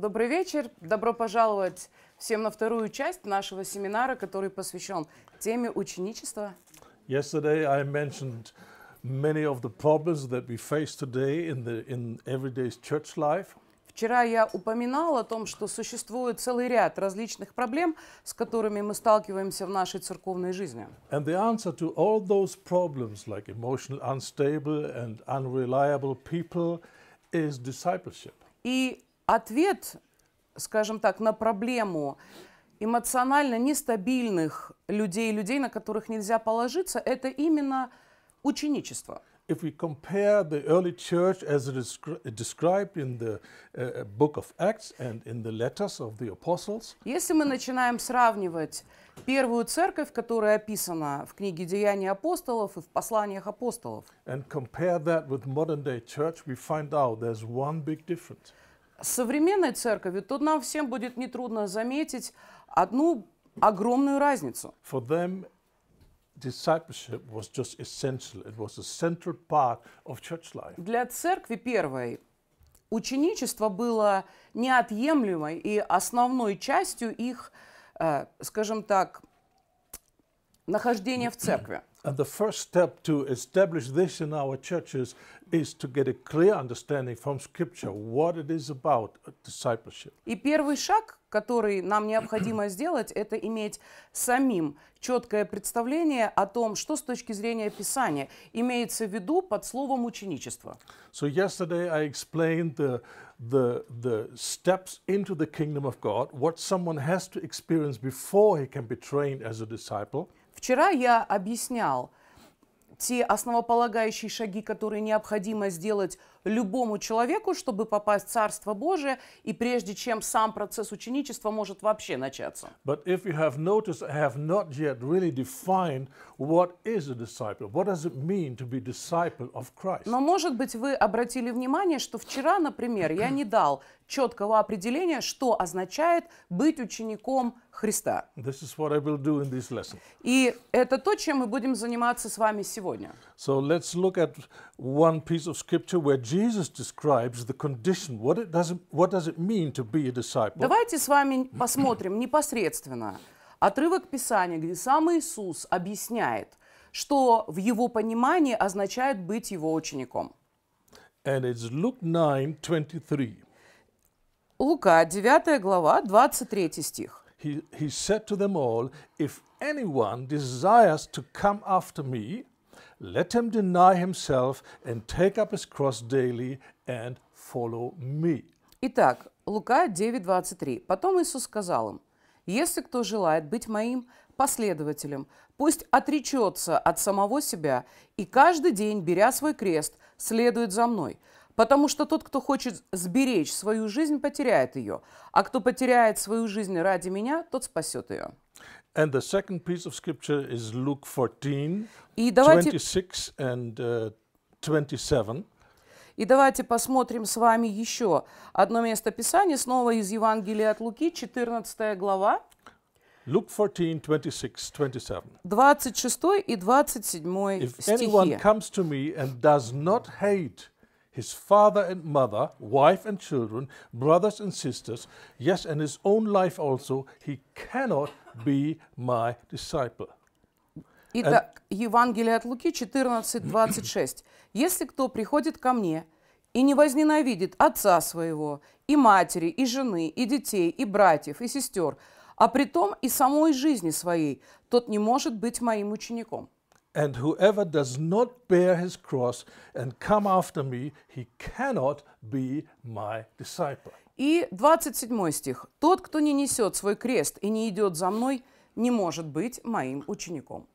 Добрый вечер. Добро пожаловать всем на вторую часть нашего семинара, который посвящен теме ученичества. Yesterday, I mentioned many of the problems that we face today in the in everyday's church life. Вчера я упоминал о том, что существует целый ряд различных проблем, с которыми мы сталкиваемся в нашей церковной жизни. And the answer to all those problems, like emotional unstable and unreliable people, is discipleship. И ответ, скажем так, на проблему эмоционально нестабильных людей, людей, на которых нельзя положиться, это именно ученичество. If we compare the early church as it is scr- described in the uh, book of Acts and in the letters of the apostles, Если мы начинаем сравнивать первую церковь, которая описана в книге «Деяния апостолов» и в посланиях апостолов, and compare that with modern day church, we find out there's one big difference. Современной церковью, то нам всем будет нетрудно заметить одну огромную разницу. For them, discipleship was just essential. It was a central part of church life. Для церкви первой ученичество было неотъемлемой и основной частью их, э, скажем так, нахождения в церкви. And the first step to establish this in our churches is to get a clear understanding from Scripture what it is about uh, discipleship. И первый шаг, который нам необходимо сделать, это иметь самим четкое представление о том, что с точки зрения Писания имеется в виду под словом ученичество. So yesterday I explained the, the, the steps into the kingdom of God, what someone has to experience before he can be trained as a disciple. Вчера я объяснял те основополагающие шаги, которые необходимо сделать любому человеку, чтобы попасть в Царство Божие, и прежде чем сам процесс ученичества может вообще начаться. But if you have noticed, I have not yet really defined what is a disciple. What does it mean to be disciple of Christ? Но, может быть, вы обратили внимание, что вчера, например, я не дал четкого определения, что означает быть учеником Христа. This is what I will do in this lesson. И это то, чем мы будем заниматься с вами сегодня. So let's look at one piece of scripture where Jesus describes the condition. What it does it, what does it mean to be a disciple? Давайте с вами посмотрим непосредственно отрывок Писания, где сам Иисус объясняет, что в его понимании означает быть его учеником. And it's Luke 9, 23. Лука, 9 глава, 23 стих. He, he said to them all, If anyone desires to come after me, let him deny himself and take up his cross daily and follow me. Итак, Лука 9:23. Потом Иисус сказал им, «Если кто желает быть моим последователем, пусть отречется от самого себя и каждый день, беря свой крест, следует за мной. Потому что тот, кто хочет сберечь свою жизнь, потеряет ее, а кто потеряет свою жизнь ради меня, тот спасет ее». And the second piece of scripture is Luke 14, И давайте, 26 and uh, 27. и давайте посмотрим с вами еще одно место Писания, снова из Евангелия от Луки, 14 глава, Luke 14, 26, 27. 26 и 27 If anyone стихи. comes to me and does not hate his father and mother, wife and children, brothers and sisters, yes, and his own life also, he cannot be my disciple. Итак, Евангелие от Луки 14, 26. «Если кто приходит ко мне и не возненавидит отца своего, и матери, и жены, и детей, и братьев, и сестер, а притом и самой жизни своей, тот не может быть моим учеником». And whoever does not bear his cross and come after me, he cannot be my disciple. И 27 стих. «Тот, кто не несет свой крест и не идет за мной, не может быть моим учеником».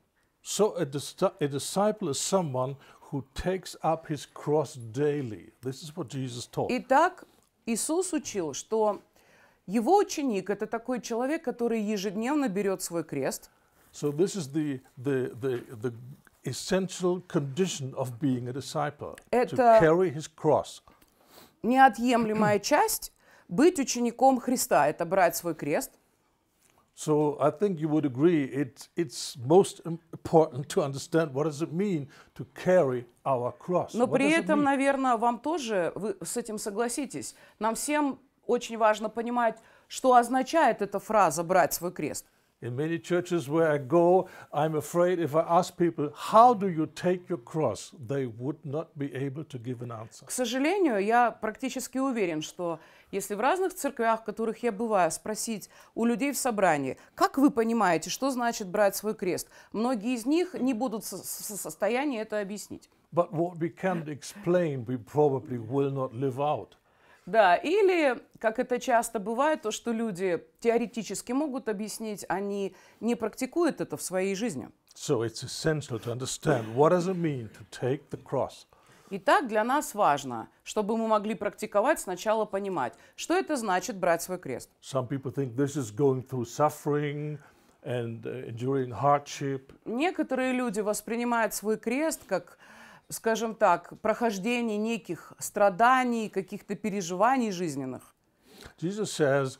So a, a disciple is someone who takes up his cross daily. This is what Jesus taught. Итак, Иисус учил, что его ученик – это такой человек, который ежедневно берет свой крест, So this is the, the, the, the essential condition of being a disciple, to carry his cross. неотъемлемая часть быть учеником Христа – это брать свой крест. So I think you would agree it's, it's most im- important to understand what does it mean to carry our cross. Но при it этом, наверное, вам тоже, вы с этим согласитесь, нам всем очень важно понимать, что означает эта фраза «брать свой крест». In many churches where I go, I'm afraid if I ask people, How do you take your cross? they would not be able to give an answer. К сожалению, я практически уверен, что если в разных церквях, в которых я бываю, спросить у людей в собрании, как вы понимаете, что значит брать свой крест, многие из них не будут в со- состоянии это объяснить. But what we can't explain, we probably will not live out. Да, или, как это часто бывает, то, что люди теоретически могут объяснить, они не практикуют это в своей жизни. So it's essential to understand what does it mean to take the cross. Итак, для нас важно, чтобы мы могли практиковать, сначала понимать, что это значит брать свой крест. Some people think this is going through suffering and uh, enduring hardship. Некоторые люди воспринимают свой крест как, скажем так, прохождение неких страданий, каких-то переживаний жизненных. Jesus says,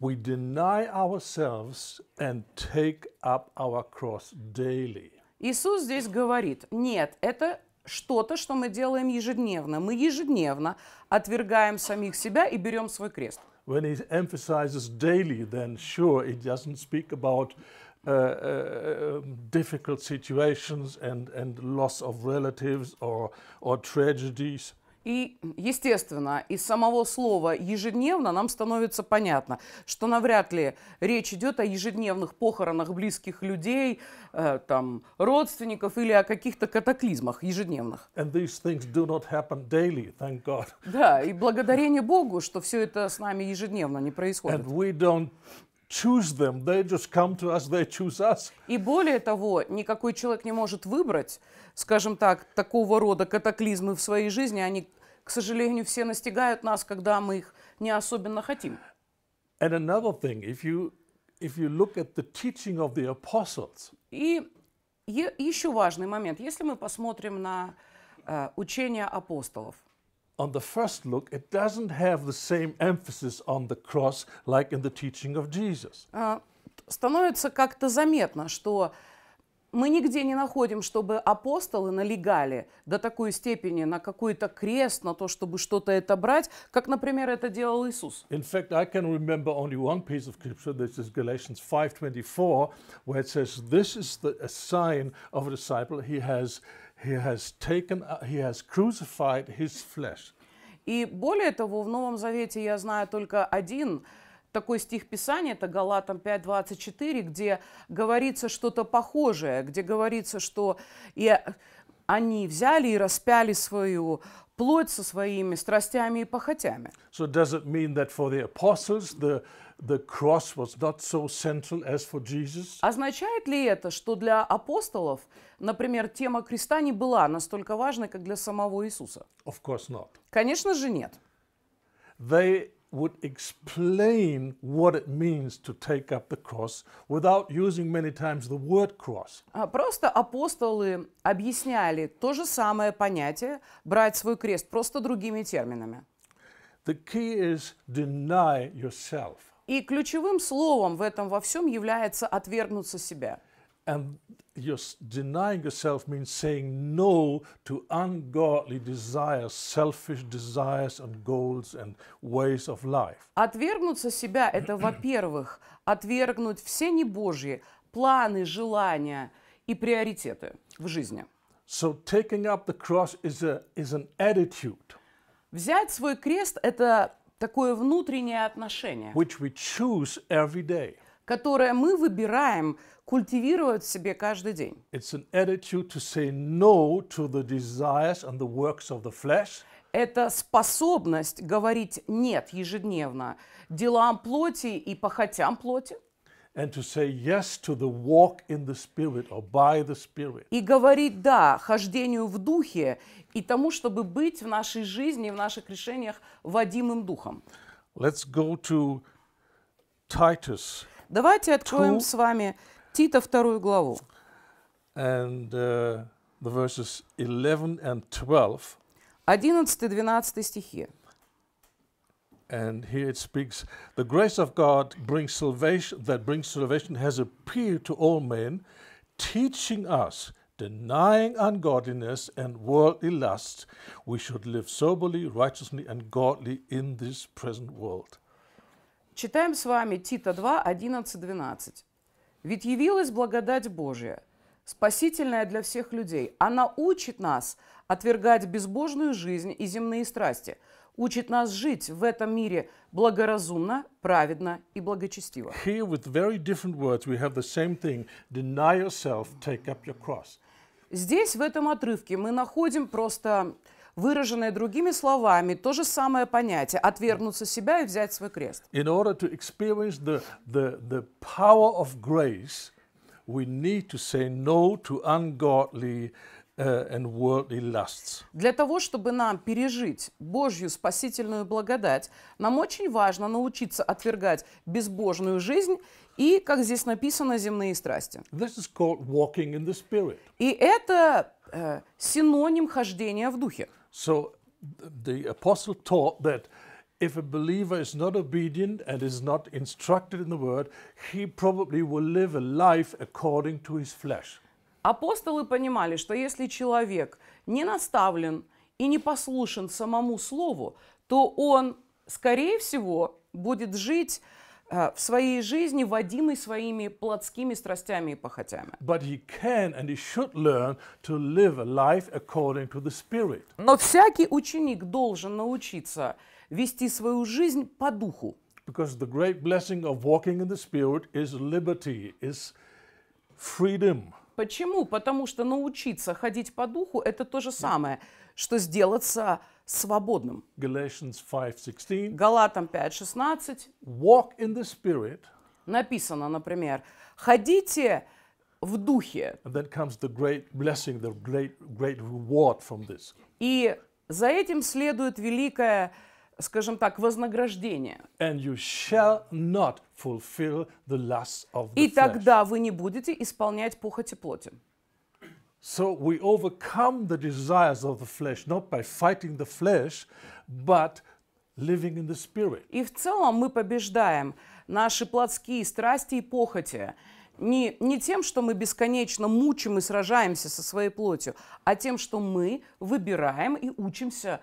we deny ourselves and take up our cross daily. Иисус здесь говорит, нет, это что-то, что мы делаем ежедневно. Мы ежедневно отвергаем самих себя и берем свой крест. When he emphasizes daily, then sure, he doesn't speak about uh, uh, um, difficult situations and, and loss of relatives or, or tragedies. И, естественно, из самого слова «ежедневно» нам становится понятно, что навряд ли речь идет о ежедневных похоронах близких людей, э, там, родственников или о каких-то катаклизмах ежедневных. And these things do not happen daily, thank God. Да, и благодарение Богу, что все это с нами ежедневно не происходит. And we don't choose them, they just come to us, they choose us. И более того, никакой человек не может выбрать, скажем так, такого рода катаклизмы в своей жизни. Они, к сожалению, все настигают нас, когда мы их не особенно хотим. And another thing, if you, if you look at the teaching of the apostles, И еще важный момент. Если мы посмотрим на э, учение апостолов, on the first look, it doesn't have the same emphasis on the cross like in the teaching of Jesus. э, становится как-то заметно, что мы нигде не находим, чтобы апостолы налегали до такой степени на какой-то крест, на то, чтобы что-то это брать, как, например, это делал Иисус. In fact, I can remember only one piece of scripture. This is Galatians 5:24, where it says, "This is the a sign of a disciple. He has he has taken uh, he has crucified his flesh." И более того, в Новом Завете я знаю только один такой стих Писания, это Галатам 5.24, где говорится что-то похожее, где говорится, что и они взяли и распяли свою плоть со своими страстями и похотями. So does it mean that for the apostles the the cross was not so central as for Jesus? Означает ли это, что для апостолов, например, тема креста не была настолько важной, как для самого Иисуса? Of course not. Конечно же нет. they would explain what it means to take up the cross without using many times the word cross. А, Просто апостолы объясняли то же самое понятие брать свой крест, просто другими терминами. The key is deny yourself. И ключевым словом в этом во всем является отвергнуться себя. And s- denying yourself means saying no to ungodly desires, selfish desires and goals and ways of life. Отвергнуться себя – это, во-первых, отвергнуть все небожьи планы, желания и приоритеты в жизни. So taking up the cross is, a, is an attitude Взять свой крест – это такое внутреннее отношение, which we choose every day. которое мы выбираем культивировать в себе каждый день. It's an attitude to say no to the desires and the works of the flesh Это способность говорить «нет» ежедневно делам плоти и похотям плоти, and to say yes to the walk in the Spirit or by the Spirit. и говорить «да» хождению в духе и тому, чтобы быть в нашей жизни, в наших решениях водимым духом. Let's go to Titus Давайте откроем с вами Тита вторую главу. and uh, the verses 11 and 12. 11-12 стихи. And here it speaks, the grace of God brings salvation that brings salvation has appeared to all men, teaching us denying ungodliness and worldly lusts, we should live soberly, righteously, and godly in this present world. Читаем с вами Тита 2, 11, 12. «Ведь явилась благодать Божия, спасительная для всех людей. Она учит нас отвергать безбожную жизнь и земные страсти, учит нас жить в этом мире благоразумно, праведно и благочестиво». Here, with very different words, we have the same thing deny yourself, take up your cross. Здесь, в этом отрывке, мы находим просто выраженное другими словами то же самое понятие – отвергнуться себя и взять свой крест. In order to experience the, the, the power of grace, we need to say no to ungodly uh, and worldly lusts. Для того, чтобы нам пережить Божью спасительную благодать, нам очень важно научиться отвергать безбожную жизнь и, как здесь написано, земные страсти. This is called walking in the Spirit. И это э, синоним хождения в духе. So th- the apostle taught that if a believer is not obedient and is not instructed in the word, he probably will live a life according to his flesh. Апостолы понимали, что если человек не наставлен и не послушен самому слову, то он, скорее всего, будет жить э, в своей жизни водимый своими плотскими страстями и похотями. Но всякий ученик должен научиться вести свою жизнь по духу. Because the great blessing of walking in the Spirit is liberty, is freedom. Почему? Потому что научиться ходить по духу – это то же самое, что сделаться свободным. Galatians 5:16. Галатам 5.16 Walk in the Spirit, написано, например, «Ходите в духе». and then comes the great blessing, the great great reward from this. И за этим следует великое, скажем так, вознаграждение. And you shall not fulfill the lusts of the И тогда вы не будете исполнять похоти плоти. So we overcome the desires of the flesh not by fighting the flesh, but living in the spirit. И в целом мы побеждаем наши плотские страсти и похоти не, не тем, что мы бесконечно мучим и сражаемся со своей плотью, а тем, что мы выбираем и учимся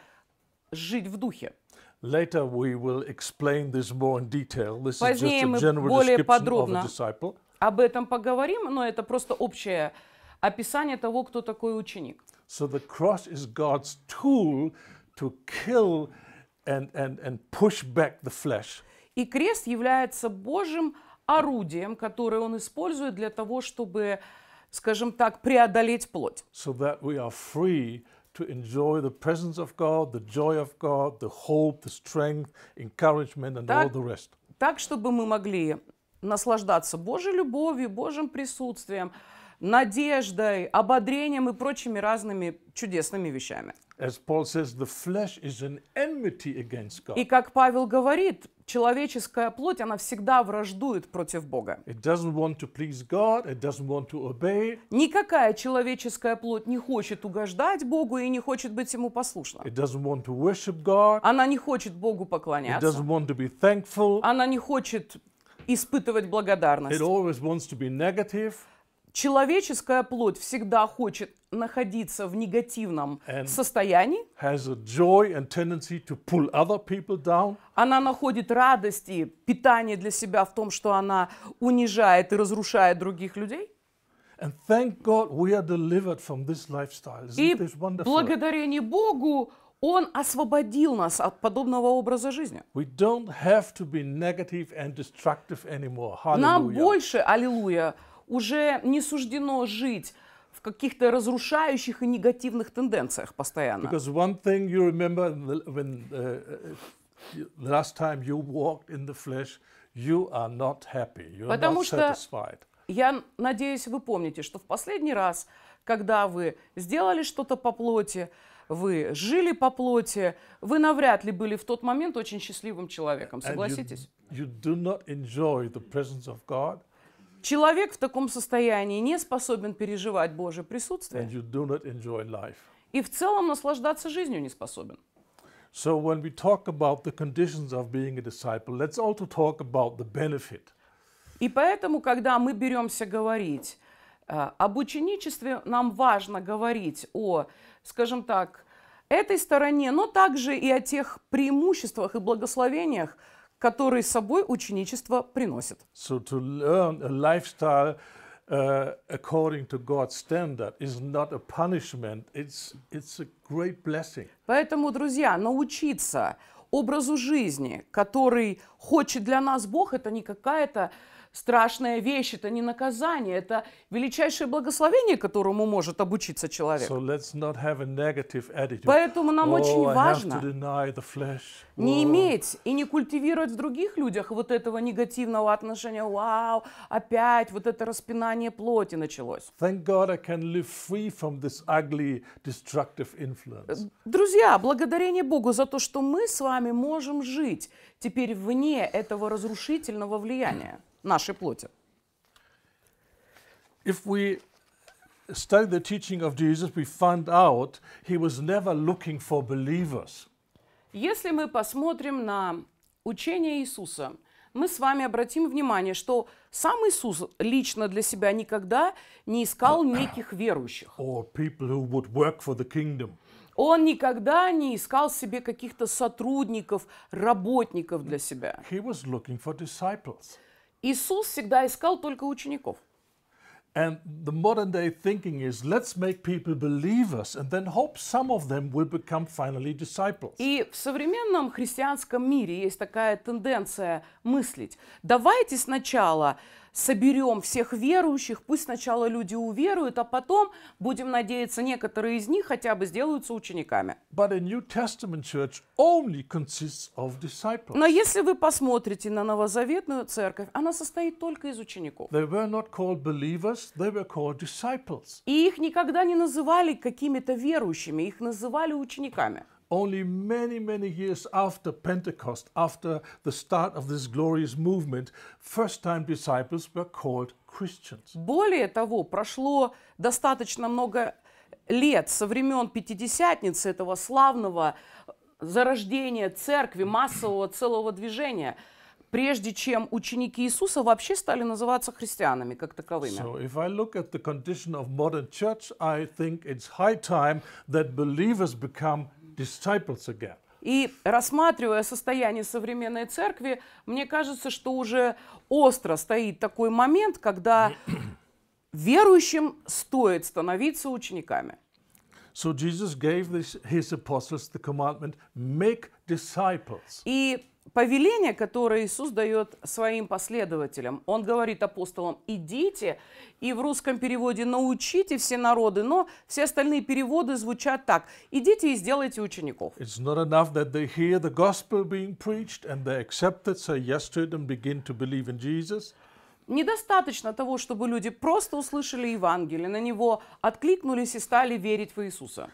жить в духе. Later we will explain this more in detail. This is just Позднее a general description of подробно a disciple. Об этом поговорим, но это просто общее описание того, кто такой ученик. So the cross is God's tool to kill and, and, and push back the flesh. И крест является Божьим орудием, которое он использует для того, чтобы, скажем так, преодолеть плоть. so that we are free to enjoy the presence of God, the joy of God, the hope, the strength, encouragement, and all Так. the rest. Так, чтобы мы могли наслаждаться Божьей любовью, Божьим присутствием, надеждой, ободрением и прочими разными чудесными вещами. As Paul says, the flesh is an enmity against God. И как Павел говорит, человеческая плоть, она всегда враждует против Бога. It doesn't want to please God, it doesn't want to obey, Никакая человеческая плоть не хочет угождать Богу и не хочет быть Ему послушна. it doesn't want to worship God, Она не хочет Богу it поклоняться. doesn't want to be thankful, Она не хочет испытывать it благодарность. always wants to be negative. Человеческая плоть всегда хочет находиться в негативном And- состоянии. has a joy and tendency to pull other people down. Она находит радость и питание для себя в том, что она унижает и разрушает других людей. And thank God we are delivered from this lifestyle. Isn't И this wonderful? благодарение Богу Он освободил нас от подобного образа жизни. We don't have to be negative and destructive anymore. Нам больше, аллилуйя, уже не суждено жить в каких-то разрушающих и негативных тенденциях постоянно. Because one thing you remember when uh, uh, the last time you walked in the flesh, you are not happy. You are Потому not что- satisfied. Я надеюсь, вы помните, что в последний раз, когда вы сделали что-то по плоти, вы жили по плоти, вы навряд ли были в тот момент очень счастливым человеком, And you, согласитесь? you do not enjoy the presence of God Человек в таком состоянии не способен переживать Божье присутствие and you do not enjoy life. и в целом наслаждаться жизнью не способен. So when we talk about the conditions of being a disciple, let's also talk about the benefit. И поэтому, когда мы беремся говорить Э, Об ученичестве нам важно говорить о, скажем так, этой стороне, но также и о тех преимуществах и благословениях, которые с собой ученичество приносит. So to learn a lifestyle uh, according to God's standard is not a punishment, it's, it's a great blessing. Поэтому, друзья, научиться образу жизни, который хочет для нас Бог, это не какая-то страшная вещь, это не наказание, это величайшее благословение, которому может обучиться человек. So let's not have a negative attitude. Поэтому нам oh, очень важно не Oh. иметь и не культивировать в других людях вот этого негативного отношения. Вау, опять вот это распинание плоти началось. Друзья, благодарение Богу за то, что мы с вами можем жить теперь вне этого разрушительного влияния нашей плоти. If we study the teaching of Jesus, we find out he was never looking for believers. Если мы посмотрим на учение Иисуса, мы с вами обратим внимание, что сам Иисус лично для себя никогда не искал неких верующих. Он никогда не искал себе каких-то сотрудников, работников для себя. He was looking for disciples. Иисус всегда искал только учеников. And the modern day thinking is let's make people believers and then hope some of them will become finally disciples. И в современном христианском мире есть такая тенденция мыслить. Давайте сначала соберем всех верующих, пусть сначала люди уверуют, а потом, будем надеяться, некоторые из них хотя бы сделаются учениками. Но если вы посмотрите на новозаветную церковь, она состоит только из учеников. И их никогда не называли какими-то верующими, их называли учениками. Only many, many years after Pentecost, after the start of this glorious movement, first time disciples were called Christians. Более того, прошло достаточно много лет со времен Пятидесятницы, этого славного зарождения церкви, массового целого движения, прежде чем ученики Иисуса вообще стали называться христианами как таковыми. So, if I look at the condition of modern church, I think it's high time that believers become disciples again. И рассматривая состояние современной церкви, мне кажется, что уже остро стоит такой момент, когда верующим стоит становиться учениками. So Jesus gave this, his apostles the commandment, make disciples. И повеление, которое Иисус дает своим последователям, Он говорит апостолам, идите, и в русском переводе научите все народы, но все остальные переводы звучат так, идите и сделайте учеников. It's. Недостаточно того, чтобы люди просто услышали Евангелие, на него откликнулись и стали верить в Иисуса.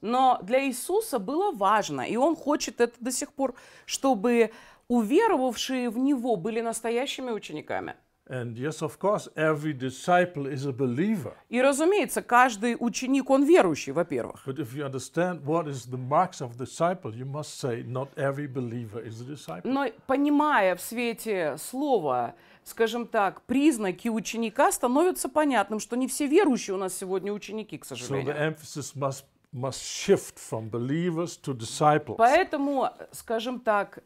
Но для Иисуса было важно, и Он хочет это до сих пор, чтобы уверовавшие в Него были настоящими учениками. And yes, of course, every disciple is a believer. И, разумеется, каждый ученик, он верующий, во-первых. But if you understand what is the marks of disciple, you must say not every believer is a disciple. Но понимая в свете слова, скажем так, признаки ученика, становится понятным, что не все верующие у нас сегодня ученики, к So the сожалению. emphasis must must shift from believers to disciples. Поэтому, скажем так,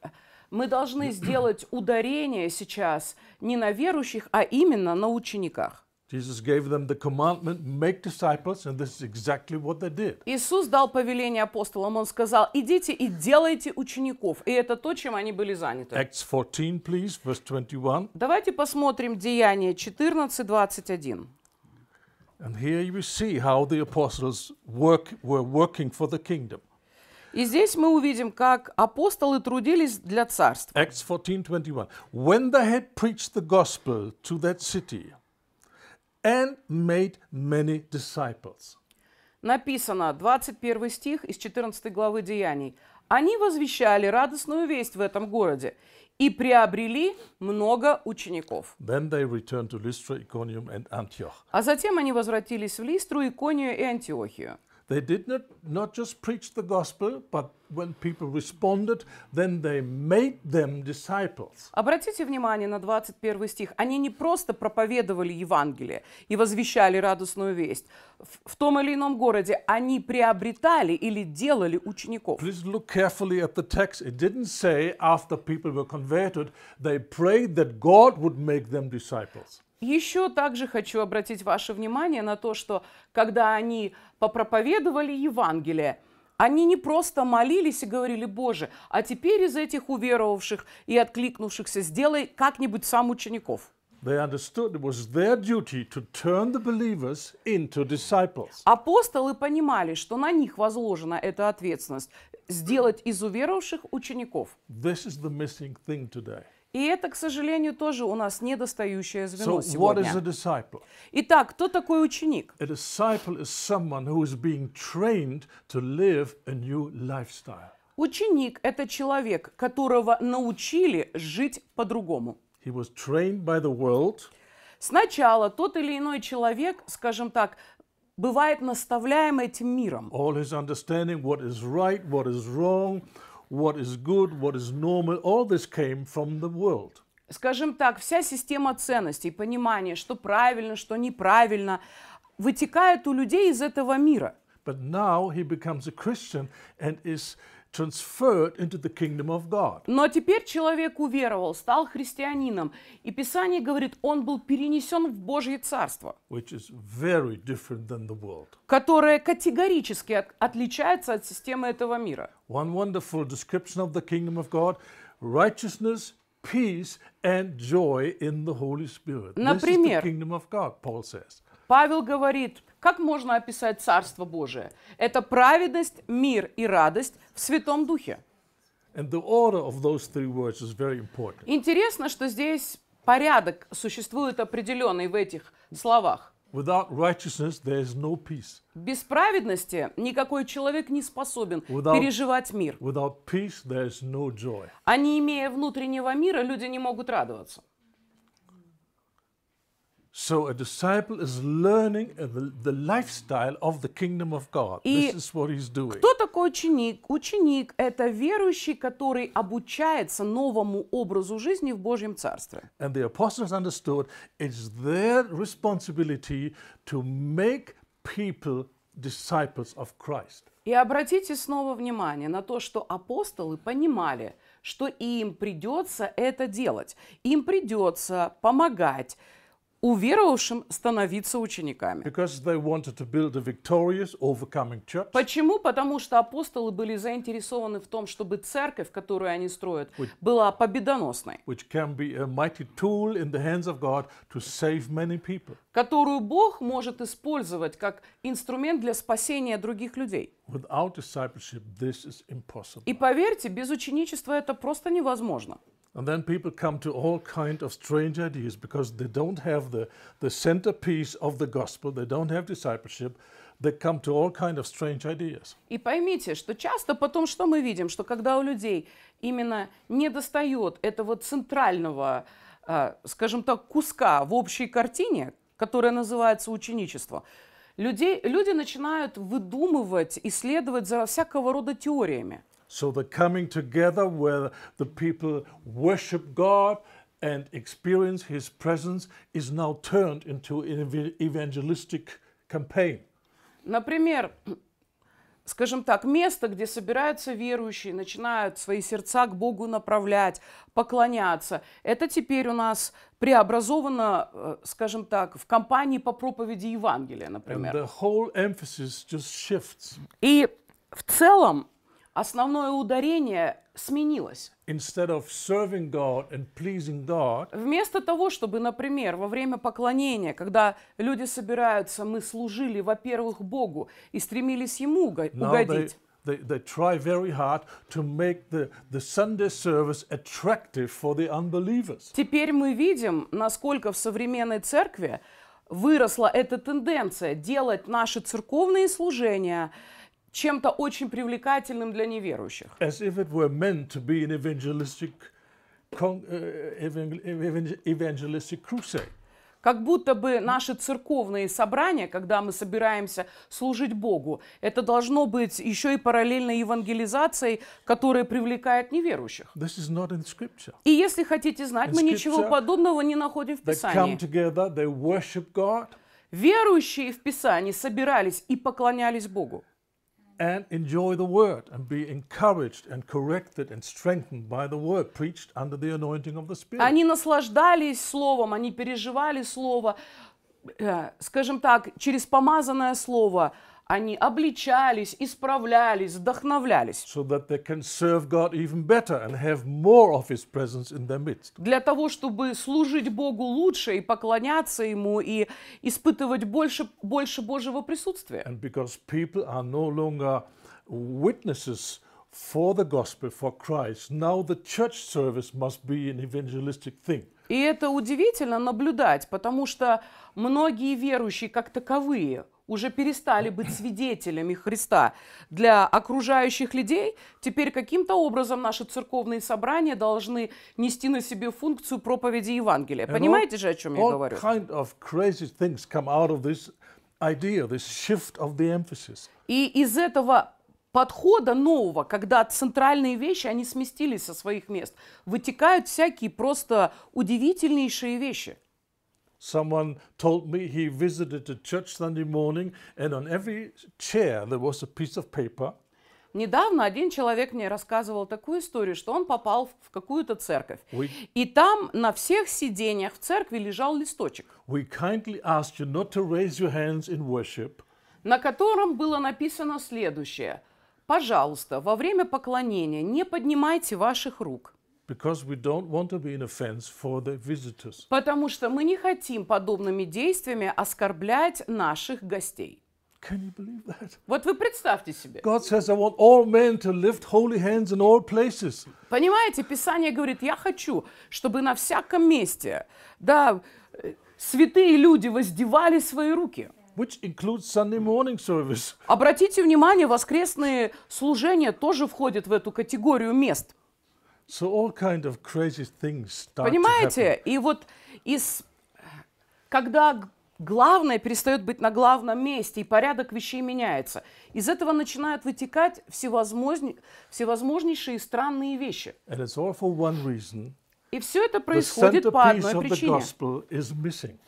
мы должны сделать ударение сейчас не на верующих, а именно на учениках. Jesus gave them the commandment, make disciples, and this is exactly what they did. Иисус дал повеление апостолам, Он сказал, идите и делайте учеников. И это то, чем они были заняты. Acts 14, please, verse 21. Давайте посмотрим Деяние 14, 21. And here we see how the apostles work, were working for the kingdom. И здесь мы увидим, как апостолы трудились для царства. Acts 14:21. When they had preached the gospel to that city and made many disciples. Написано, 21 стих из 14 главы Деяний. Они возвещали радостную весть в этом городе и приобрели много учеников. Then they returned to Lystra, Iconium, and Antioch. А затем они возвратились в Листру, Иконию и Антиохию. They did not, not just preach the gospel, but when people responded, then they made them disciples. Обратите внимание на 21 стих. Они не просто проповедовали Евангелие и возвещали радостную весть. В, в том или ином городе они приобретали или делали учеников. Please look carefully at the text. It didn't say after people were converted, they prayed that God would make them disciples. Еще также хочу обратить ваше внимание на то, что когда они попроповедовали Евангелие, они не просто молились и говорили, Боже, а теперь из этих уверовавших и откликнувшихся сделай как-нибудь сам учеников. Апостолы понимали, что на них возложена эта ответственность сделать из уверовавших учеников. This is the missing thing today. И это, к сожалению, тоже у нас недостающее So, звено what is a сегодня. disciple? Итак, кто такой ученик? A disciple is someone who is being trained to live a new lifestyle. Ученик – это человек, которого научили жить по-другому. He was trained by the world, Сначала тот или иной человек, скажем так, бывает наставляем этим миром. all his understanding, what is right, what is wrong, what is good, what is normal, all this came from the world. Скажем так, вся система ценностей, понимание, что правильно, что неправильно, вытекает у людей из этого мира. But now he becomes a Christian and is transferred into the kingdom of God. Но теперь человек уверовал, стал христианином, и Писание говорит, он был перенесен в Божье Царство, which is very different than the world. которое категорически от- отличается от системы этого мира. One wonderful description of the kingdom of God righteousness, peace, and joy in the Holy Spirit. This is the Например. kingdom of God, Paul says. Павел говорит, как можно описать Царство Божие? Это праведность, мир и радость в Святом Духе. And the order of those three words is very important. Интересно, что здесь порядок существует определенный в этих словах. Without righteousness, there is no peace. Без праведности никакой человек не способен Without- переживать мир. Without peace, there is no joy. А не имея внутреннего мира, люди не могут радоваться. So a disciple is learning the, the lifestyle of the kingdom of God. И this is what he's doing. Кто такой ученик? Ученик – это верующий, который обучается новому образу жизни в Божьем Царстве. And the apostles understood it's their responsibility to make people disciples of Christ. И обратите снова внимание на то, что апостолы понимали, что им придется это делать. Им придется помогать уверовавшим становиться учениками. Почему? Потому что апостолы были заинтересованы в том, чтобы церковь, которую они строят, была победоносной, which many people. которую Бог может использовать как инструмент для спасения других людей. И поверьте, без ученичества это просто невозможно. And then people come to all kind of strange ideas because they don't have the, the centerpiece of the gospel, they don't have discipleship, they come to all kind of strange ideas. И поймите, что часто потом что мы видим, что когда у людей именно не достает этого центрального, а, скажем так, куска в общей картине, которая называется ученичество, людей, люди начинают выдумывать, исследовать за всякого рода теориями. So the coming together where the people worship God and experience His presence is now turned into an ev- evangelistic campaign. Например, скажем так, место, где собираются верующие, начинают свои сердца к Богу направлять, поклоняться. Это теперь у нас преобразовано, э, скажем так, в кампании по проповеди Евангелия, And например. the whole emphasis just shifts. И в целом основное ударение сменилось. Instead of serving God and pleasing God, Вместо того, чтобы, например, во время поклонения, когда люди собираются, мы служили, во-первых, Богу и стремились Ему угодить. they, they try very hard to make the, the Sunday service attractive for the unbelievers. Теперь мы видим, насколько в современной церкви выросла эта тенденция делать наши церковные служения чем-то очень привлекательным для неверующих. As if it were meant to be an evangelistic, evangel- evangelistic crusade. Как будто бы наши церковные собрания, когда мы собираемся служить Богу, это должно быть еще и параллельной евангелизацией, которая привлекает неверующих. In. И если хотите знать, мы ничего подобного не находим в Писании. together, Верующие в Писании собирались и поклонялись Богу. and enjoy the word and be encouraged and corrected and strengthened by the word preached under the anointing of the Spirit. Они наслаждались Словом, они переживали Слово, э, скажем так, через помазанное Слово они обличались, исправлялись, вдохновлялись. so that they can serve God even better and have more of His presence in their midst. Для того, чтобы служить Богу лучше и поклоняться Ему, и испытывать больше, больше Божьего присутствия. And because people are no longer witnesses for the gospel, for Christ, now the church service must be an evangelistic thing. И это удивительно наблюдать, потому что многие верующие как таковые уже перестали быть свидетелями Христа для окружающих людей. Теперь каким-то образом наши церковные собрания должны нести на себе функцию проповеди Евангелия. And Понимаете же, о чем я all говорю? kind of crazy things come out of this idea, this shift of the emphasis. И из этого подхода нового, когда центральные вещи, они сместились со своих мест, вытекают всякие просто удивительнейшие вещи. Someone told me he visited a church Sunday morning, and on every chair there was a piece of paper, Недавно один человек мне рассказывал такую историю, что он попал в какую-то церковь. We- И там на всех сиденьях в церкви лежал листочек, We kindly ask you not to raise your hands in worship на котором было написано следующее. Пожалуйста, во время поклонения не поднимайте ваших рук, because we don't want to be an offense for the visitors. потому что мы не хотим подобными действиями оскорблять наших гостей. Can you believe that? Вот вы представьте себе. God says, I want all men to lift holy hands in all places. Понимаете, Писание говорит, я хочу, чтобы на всяком месте, да, э, святые люди воздевали свои руки. Which includes Sunday morning service. Обратите внимание, воскресные служения тоже входят в эту категорию мест. So all kind of crazy things start to happen. Понимаете? И вот из, когда главное перестает быть на главном месте, и порядок вещей меняется, из этого начинают вытекать всевозможни- всевозможнейшие странные вещи. And it's all for one reason. И все это The происходит по одной of the причине. gospel is missing.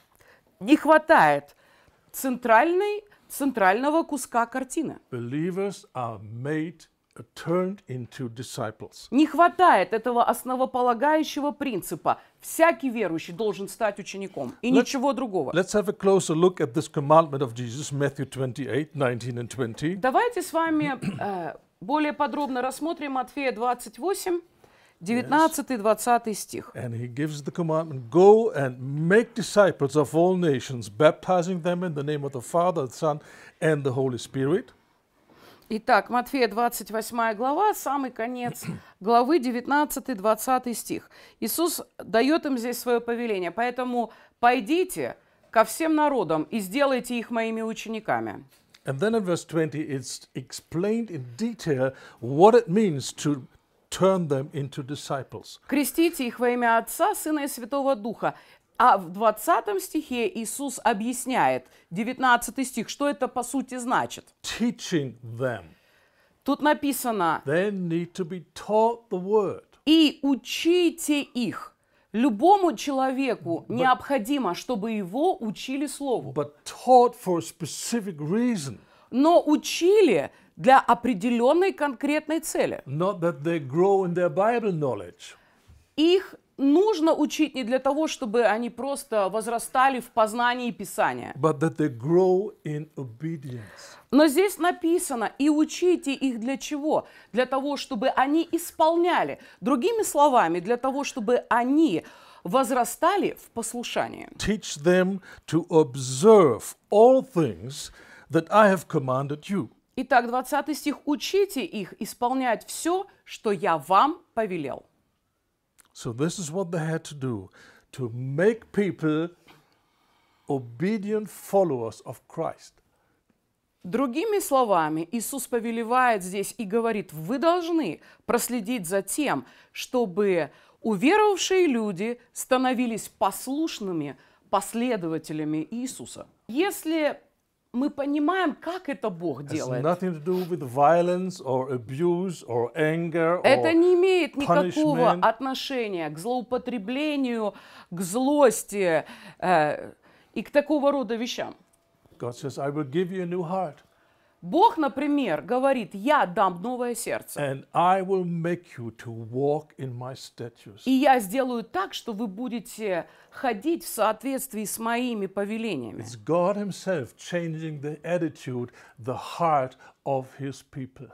Не хватает центральной, центрального куска картины. Believers are made, uh, turned into disciples. Не хватает этого основополагающего принципа. Всякий верующий должен стать учеником. И Let- ничего другого. Let's have a closer look at this commandment of Jesus, Matthew 28, 19 and 20. Давайте с вами э, более подробно рассмотрим Матфея 28, 19-20 стих. And he gives the commandment Go and make disciples of all nations, baptizing them in the name of the Father, the Son, and the Holy Spirit. Итак, Матфея 28 глава, самый конец главы 19-20 стих. Иисус дает им здесь свое повеление. Поэтому пойдите ко всем народам и сделайте их моими учениками. And then in verse 20, it's explained in detail what it means to turn them into disciples. Крестите их во имя Отца, Сына и Святого Духа. А в 20 стихе Иисус объясняет, 19 стих, что это по сути значит. Teaching them. Тут написано, They need to be taught the word. и учите их. Любому человеку необходимо, чтобы его учили Слову. but taught for a specific reason. Но учили для определенной конкретной цели. Not that they grow in their Bible knowledge, Их нужно учить не для того, чтобы они просто возрастали в познании Писания. but that they grow in obedience. Но здесь написано, и учите их для чего? Для того, чтобы они исполняли. Другими словами, для того, чтобы они возрастали в послушании. Teach them to observe all things that I have commanded you. Итак, 20 стих. «Учите их исполнять все, что я вам повелел». So, this is what they had to do to make people obedient followers of Christ. Другими словами, Иисус повелевает здесь и говорит, вы должны проследить за тем, чтобы уверовавшие люди становились послушными последователями Иисуса. Если мы понимаем, как это Бог делает, это не имеет никакого punishment. отношения к злоупотреблению, к злости э, и к такого рода вещам. God says, I will give you a new heart Бог, например, говорит, я дам новое сердце. and I will make you to walk in my statutes. И я сделаю так, что вы будете ходить в соответствии с моими повелениями. It's God Himself changing the attitude, the heart of His people.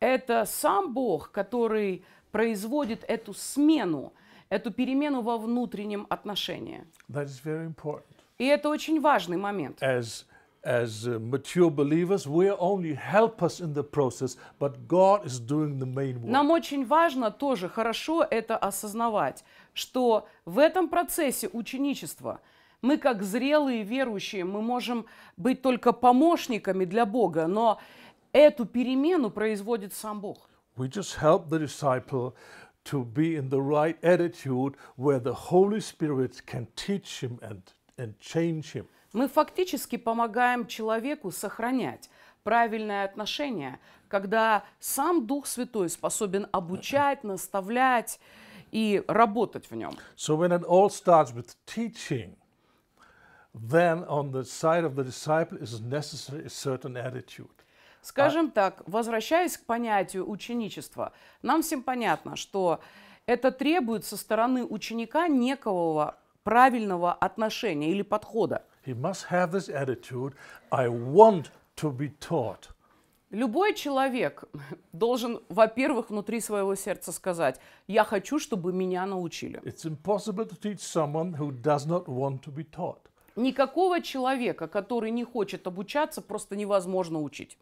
Это сам Бог, который производит эту смену, эту перемену во внутреннем отношении. That is very important. И это очень важный момент. As as uh, mature believers, we are only helpers in the process, but God is doing the main work. Нам очень важно тоже хорошо это осознавать, что в этом процессе ученичества мы, как зрелые верующие, мы можем быть только помощниками для Бога, но эту перемену производит сам Бог. We just help the disciple to be in the right attitude where the Holy Spirit can teach him and, and change him. Мы фактически помогаем человеку сохранять правильное отношение, когда сам Дух Святой способен обучать, наставлять и работать в нем. So when it all starts with teaching, then on the side of the disciple is necessary a certain attitude. Скажем так, возвращаясь к понятию ученичества, нам всем понятно, что это требует со стороны ученика некого правильного отношения или подхода. He must have this attitude I want to be taught. Любой человек должен, во-первых, внутри своего сердца сказать, я хочу, чтобы меня научили. It's impossible to teach someone who does not want to be taught. Никакого человека, который не хочет обучаться, просто невозможно учить.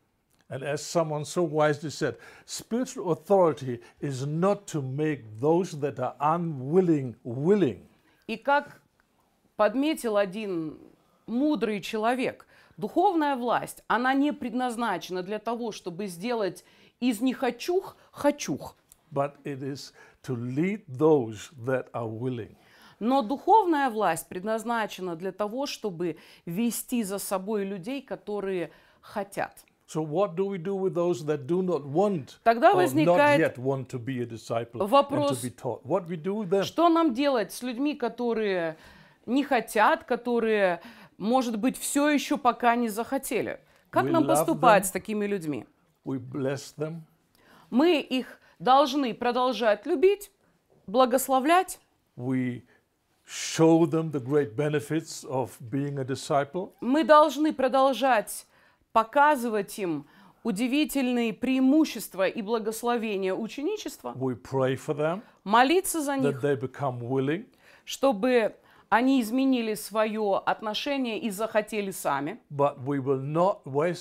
And as someone so wisely said, spiritual authority is not to make those that are unwilling willing. И как подметил один мудрый человек, духовная власть, она не предназначена для того, чтобы сделать из нехочух хочух. but it is to lead those that are willing. Но духовная власть предназначена для того, чтобы вести за собой людей, которые хотят. So what do we do with those that do not want Тогда not возникает yet want to be a disciple and вопрос, to be taught? What we do with them? Что нам делать с людьми, которые не хотят, которые, может быть, все еще пока не захотели? Как We нам поступать them. с такими людьми? We bless them. Мы их должны продолжать любить, благословлять. We show them the great benefits of being a disciple. Мы должны продолжать показывать им удивительные преимущества и благословения ученичества, We pray for them молиться за that них, they become willing. чтобы они изменили свое отношение и захотели сами. We. We.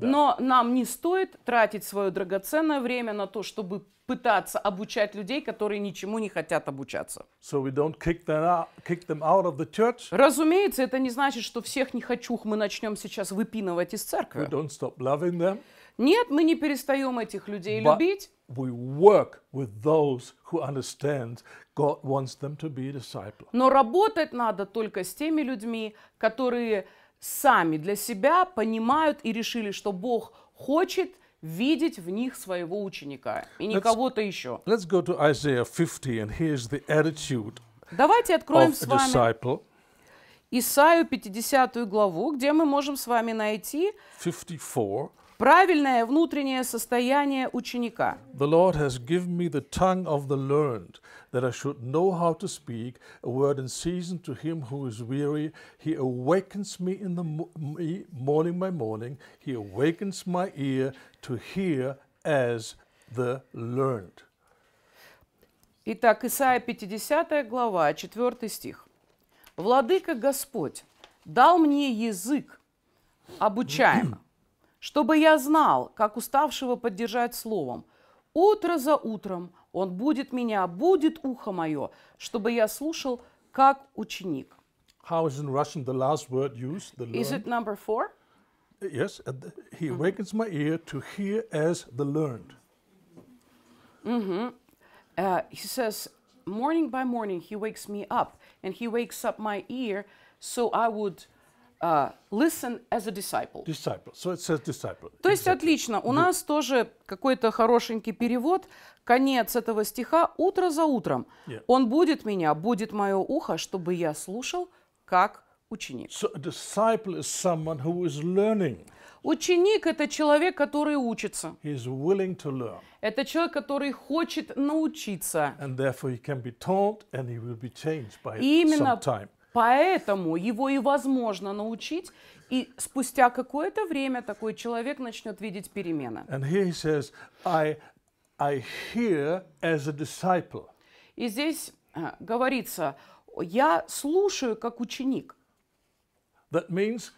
Но нам не стоит тратить свое драгоценное время на то, чтобы пытаться обучать людей, которые ничему не хотят обучаться. So we don't kick them out, kick them out of the church. Разумеется, это не значит, что всех нехочух мы начнем сейчас выпинывать из We церкви. don't stop loving them. Нет, мы не перестаем этих людей But любить, we work with those who understand God wants them to be a disciple. но работать надо только с теми людьми, которые сами для себя понимают и решили, что Бог хочет видеть в них своего ученика и не кого-то еще. Let's go to Isaiah 50, and here's the attitude Давайте откроем of с вами disciple. Исаию 50 главу, где мы можем с вами найти 54. Правильное внутреннее состояние ученика. The Lord has given me the tongue of the learned, that I should know how to speak a word in season to him who is weary. He awakens me in the morning by morning. He awakens my ear to hear as the learned. Итак, Исаия 50 глава, 4 стих. «Владыка Господь дал мне язык обучаемо, чтобы я знал, как уставшего поддержать словом. Утро за утром он будет меня, будет ухо мое, чтобы я слушал, как ученик». How is in Russian the last word used? The Is it number four? Yes, he awakens my ear to hear as the learned. Uh, he says, morning by morning he wakes me up and he wakes up my ear so I would uh, listen as a disciple. Disciple. So it says disciple. То есть Exactly. отлично. У нас тоже какой-то хорошенький перевод. Конец этого стиха «Утро за утром». Yeah. Он будет меня, будет мое ухо, чтобы я слушал, как ученик. So a disciple is someone who is learning. Ученик – это человек, который учится. He is willing to learn. Это человек, который хочет научиться. And therefore he can be taught and he will be changed by И some именно time. Поэтому его и возможно научить, и спустя какое-то время такой человек начнет видеть перемены. And here he says, I, I hear as a disciple. И здесь а, говорится, я слушаю как ученик. That means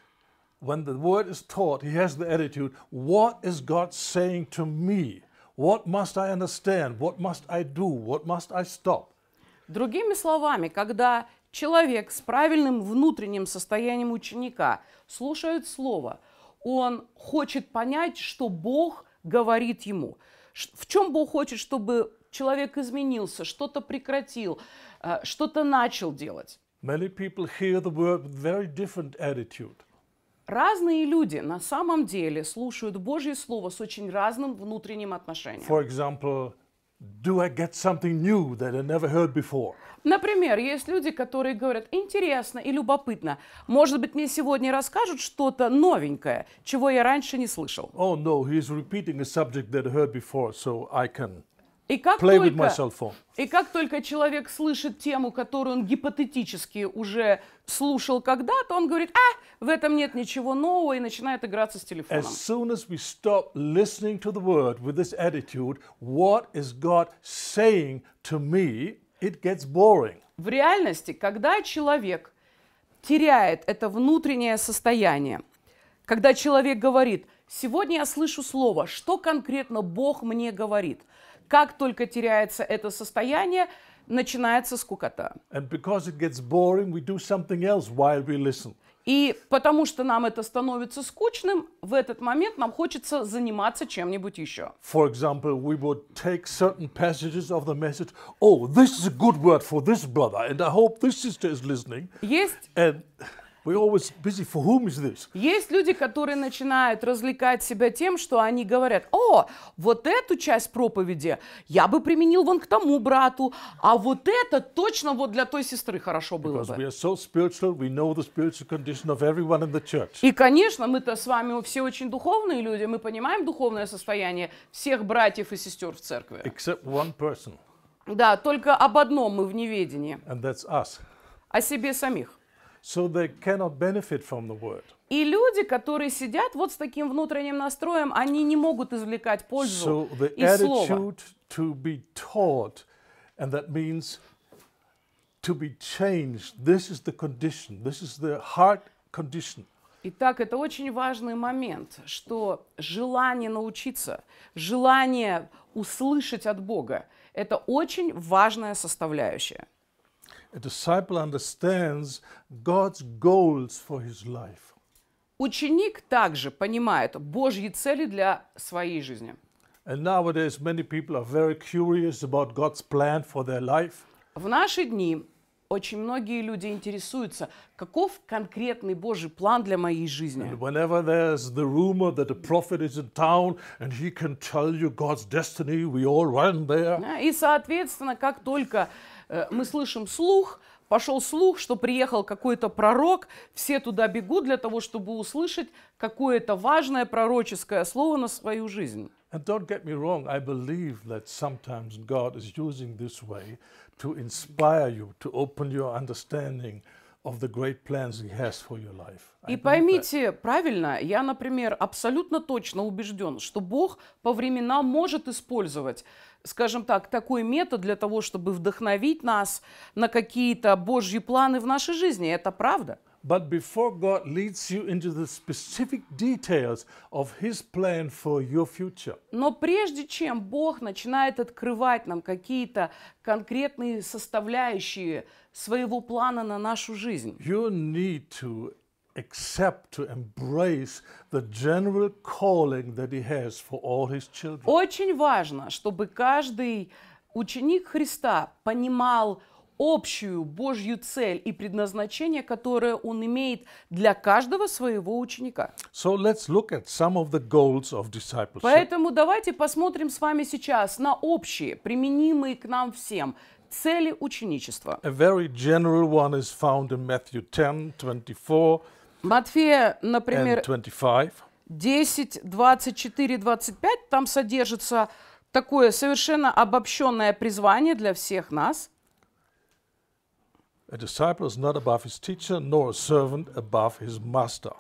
when the word is taught, he has the attitude, what is God saying to me? What must I understand? What must I do? What must I stop? Другими словами, когда человек с правильным внутренним состоянием ученика слушает слово, он хочет понять, что Бог говорит ему. В чем Бог хочет, чтобы человек изменился, что-то прекратил, э, что-то начал делать. Many people hear the word with very different attitude. Разные люди на самом деле слушают Божье Слово с очень разным внутренним отношением. For example, do I get something new that I never heard before? Например, есть люди, которые говорят, интересно и любопытно. Может быть, мне сегодня расскажут что-то новенькое, чего я раньше не слышал. Oh no, he's repeating a subject that I heard before, so I can И как, play with my только, cell phone. и как только человек слышит тему, которую он гипотетически уже слушал когда-то, он говорит, а, в этом нет ничего нового, и начинает играться с телефоном. As soon as we stop listening to the word with this attitude, what is God saying to me? It gets boring. В реальности, когда человек теряет это внутреннее состояние, когда человек говорит, сегодня я слышу слово, что конкретно Бог мне говорит, как только теряется это состояние, начинается скукота. And because it gets boring, we do something else while we listen. И потому что нам это становится скучным, в этот момент нам хочется заниматься чем-нибудь еще. For example, we would take certain passages of the message. Oh, this is a good word for this brother, and I hope this sister is listening. Есть And we're always busy. For whom is this? Есть люди, которые начинают развлекать себя тем, что они говорят, о, вот эту часть проповеди я бы применил вон к тому брату, а вот это точно вот для той сестры хорошо было Because we бы. are so spiritual, we know the spiritual condition of everyone in the church. И, конечно, мы-то с вами все очень духовные люди, мы понимаем духовное состояние всех братьев и сестер в церкви. Except one person, Да, только об одном мы в неведении, and that's us. о себе самих. So they cannot benefit from the word. И люди, которые сидят вот с таким внутренним настроем, они не могут извлекать So пользу the из слова. attitude to be taught, and that means to be changed. This is the condition. This is the heart condition. Итак, это очень важный момент, что желание научиться, желание услышать от Бога – это очень важная составляющая. A disciple understands God's goals for his life. Ученик также понимает Божьи цели для своей жизни. And nowadays, many people are very curious about God's plan for their life. В наши дни очень многие люди интересуются, каков конкретный Божий план для моей жизни. And whenever there's the rumor that a prophet is in town and he can tell you God's destiny, we all run there. Да, И, соответственно, как только э, мы слышим слух, пошел слух, что приехал какой-то пророк, все туда бегут для того, чтобы услышать какое-то важное пророческое слово на свою жизнь. And don't get me wrong, I believe that sometimes God is using this way to inspire you, to open your understanding of the great plans He has for your life. И поймите правильно, я, например, абсолютно точно убежден, что Бог по временам может использовать, скажем так, такой метод для того, чтобы вдохновить нас на какие-то Божьи планы в нашей жизни. Это правда. But before God leads you into the specific details of His plan for your future, Но прежде чем Бог начинает открывать нам какие-то конкретные составляющие своего плана на нашу жизнь, you need to accept, to embrace the general calling that He has for all His children. очень важно, чтобы каждый ученик Христа понимал общую Божью цель и предназначение, которое он имеет для каждого своего ученика. So let's look at some of the goals of discipleship. Поэтому давайте посмотрим с вами сейчас на общие, применимые к нам всем цели ученичества. A very general one is found in Matthew 10, 24 Матфея, например, and 25. 10, 24, 25, там содержится такое совершенно обобщенное призвание для всех нас. A disciple is not above his teacher, nor a servant above his master.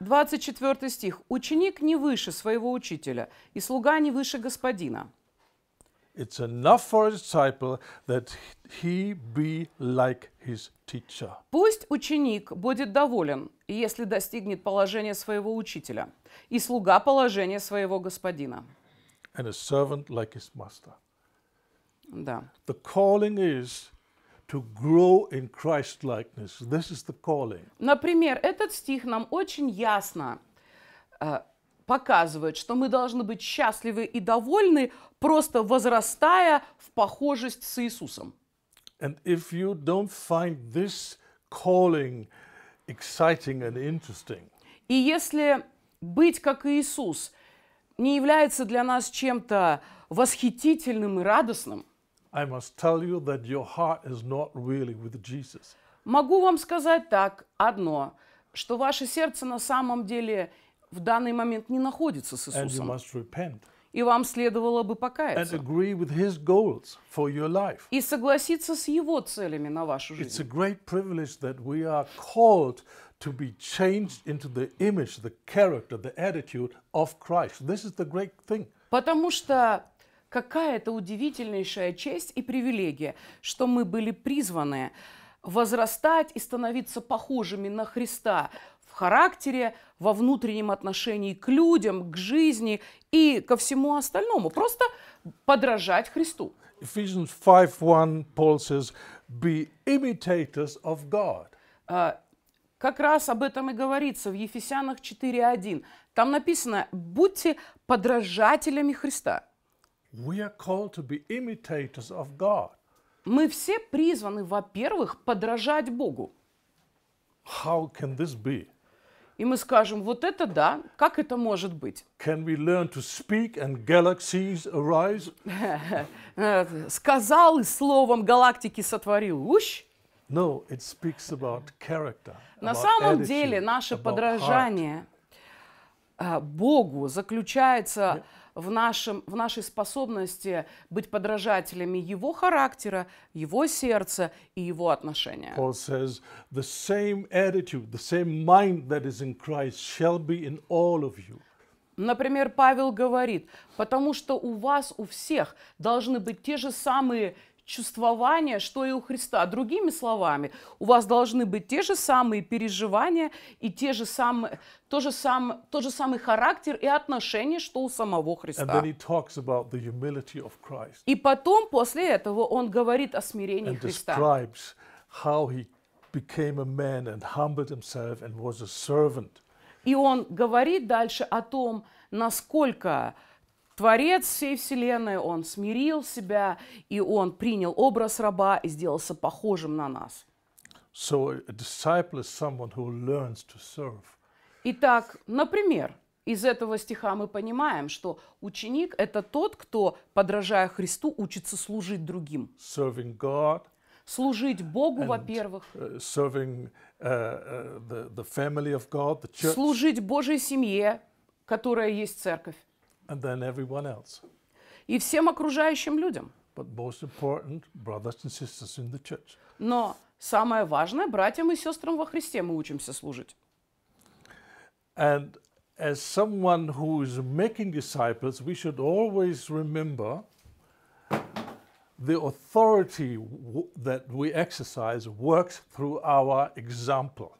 24 стих. «Ученик не выше своего учителя, и слуга не выше господина». It's enough for a disciple that he be like his teacher. Пусть ученик будет доволен, если достигнет положения своего учителя, и слуга положения своего господина. and a servant like his master. Да. The calling is to grow in Christ likeness. This is the calling. Например, этот стих нам очень ясно э, показывает, что мы должны быть счастливы и довольны, просто возрастая в похожесть с Иисусом. And if you don't find this calling exciting and interesting, И если быть как Иисус не является для нас чем-то восхитительным и радостным, I must tell you that your heart is not really with Jesus. могу вам сказать так одно, что ваше сердце на самом деле в данный момент не находится с Иисусом. И вам следовало бы покаяться и согласиться с Его целями на вашу It's a жизнь. great privilege that we are called to be changed into the image, the character, the attitude of Christ. This is the great thing. Потому что какая это удивительнейшая честь и привилегия, что мы были призваны возрастать и становиться похожими на Христа в характере, во внутреннем отношении к людям, к жизни и ко всему остальному. Просто подражать Христу. Ephesians 5:1 Paul says, "Be imitators of God." А, Как раз об этом и говорится в Ефесянах 4.1. Там написано «Будьте подражателями Христа». We are called to be imitators of God. Мы все призваны, во-первых, подражать Богу. How can this be? И мы скажем, вот это да, как это может быть? Can we learn to speak and galaxies arise? Э, Сказал и словом галактики сотворил. Ущ! No, it speaks about character. На about самом attitude, деле наше about heart. подражание э, Богу заключается в, нашем, в нашей способности быть подражателями Его характера, Его сердца и Его отношения. Paul says, the same attitude, the same mind that is in Christ shall be in all of you. Например, Павел говорит, потому что у вас, у всех должны быть те же самые чувствования, что и у Христа. Другими словами, у вас должны быть те же самые переживания и те же самые, то же сам, тот же самый характер и отношения, что у самого Христа. И потом, после этого, он говорит о смирении and Христа. describes how he became a man and humbled himself and was a servant. И он говорит дальше о том, насколько Творец всей Вселенной, он смирил себя, и он принял образ раба и сделался похожим на нас. So a, disciple is someone who learns to serve. Итак, например, из этого стиха мы понимаем, что ученик – это тот, кто, подражая Христу, учится служить другим. Serving God, Служить Богу, во-первых, uh, serving uh, uh, the, the family of God, the church, служить Божьей семье, которая есть церковь, and then everyone else. и всем окружающим людям. But most important, brothers and sisters in the church. Но самое важное, братьям и сестрам во Христе мы учимся служить. And as someone who is making disciples, we should always remember the authority w- that we exercise works through our example.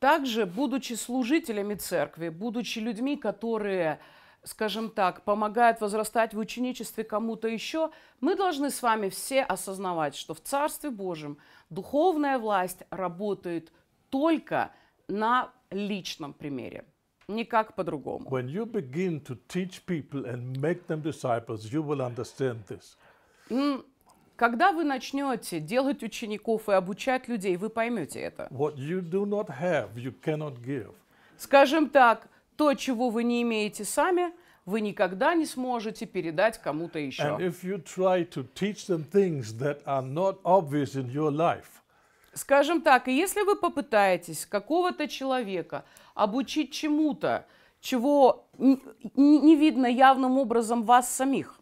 Также, будучи служителями церкви, будучи людьми, которые, скажем так, помогают возрастать в ученичестве кому-то еще, мы должны с вами все осознавать, что в Царстве Божьем духовная власть работает только на личном примере, никак по-другому. When you begin to teach people and make them disciples, you will understand this. М, Когда вы начнете делать учеников и обучать людей, вы поймете это. What you do not have, you cannot give. Скажем так, то, чего вы не имеете сами, вы никогда не сможете передать кому-то еще. life, Скажем так, если вы попытаетесь какого-то человека обучить чему-то, чего не видно явным образом вас самих,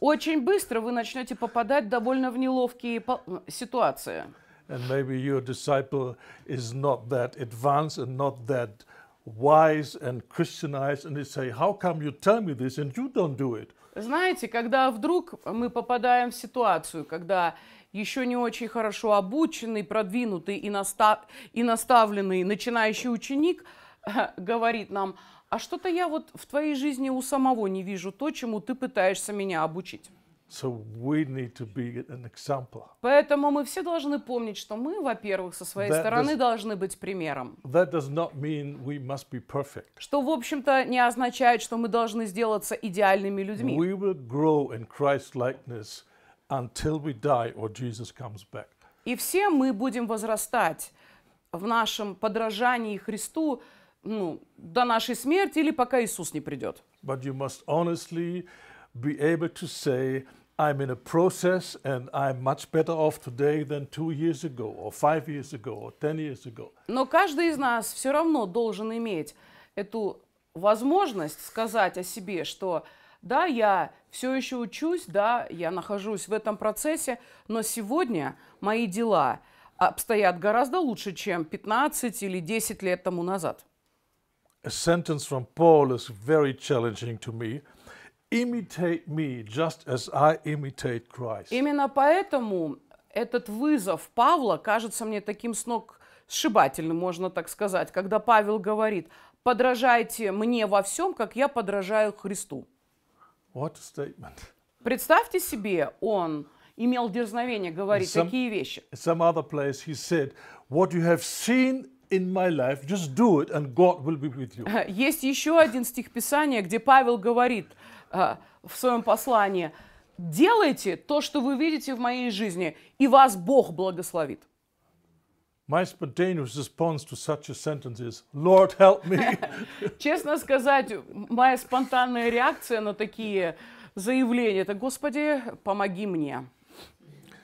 очень быстро вы начнете попадать довольно в неловкие ситуации. And maybe your disciple is not that advanced and not that wise and Christianized, and they say, How come you tell me this and you don't do it? Знаете, когда вдруг мы попадаем в ситуацию, когда еще не очень хорошо обученный, продвинутый и, наста- и наставленный начинающий ученик говорит нам, а что-то я вот в твоей жизни у самого не вижу то, чему ты пытаешься меня обучить. So we need to be an example. Поэтому мы все должны помнить, что мы, во-первых, со своей That стороны does- должны быть примером. That does not mean we must be perfect. Что, в общем-то, не означает, что мы должны сделаться идеальными людьми. We will grow in Christ likeness until we die or Jesus comes back. И все мы будем возрастать в нашем подражании Христу ну, до нашей смерти или пока Иисус не придет. But you must honestly be able to say, I'm in a process and I'm much better off today than two years ago, or five years ago, or ten years ago. Но каждый из нас все равно должен иметь эту возможность сказать о себе, что да, я все еще учусь, да, я нахожусь в этом процессе, но сегодня мои дела обстоят гораздо лучше, чем 15 или 10 лет тому назад. A sentence from Paul is very challenging to me. Imitate me just as I imitate Christ. Именно поэтому этот вызов Павла кажется мне таким с ног сшибательным, можно так сказать, когда Павел говорит, подражайте мне во всем, как я подражаю Христу. What a statement. Представьте себе, он имел дерзновение говорить Сам- такие вещи. In some other place, he said, What you have seen in my life, just do it, and God will be with you. Есть еще один стих Писания, где Павел говорит в своем послании, делайте то, что вы видите в моей жизни, и вас Бог благословит. My spontaneous response to such a sentence is, Lord, help me. Честно сказать, моя спонтанная реакция на такие заявления, это «Господи, помоги мне».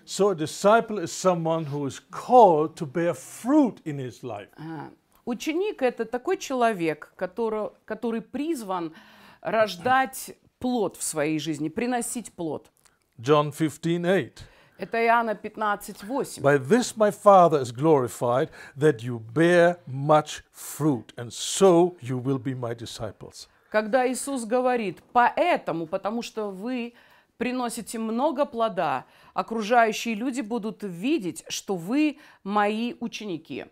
so, a disciple is someone who is called to bear fruit in his life. А, Ученик – это такой человек, который, который призван рождать плод в своей жизни, приносить плод. John 15 8. Это Иоанна 15, 8. By this my Father is glorified, that you bear much fruit, and so you will be my disciples. Когда Иисус говорит «поэтому», потому что вы приносите много плода, окружающие люди будут видеть, что вы мои ученики.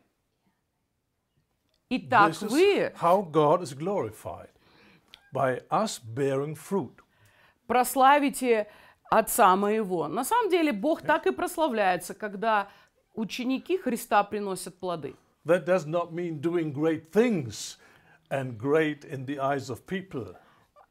Итак, вы how God is glorified by us bearing fruit. прославите Отца моего. На самом деле Бог так и прославляется, когда ученики Христа приносят плоды. That does not mean doing great things and great in the eyes of people.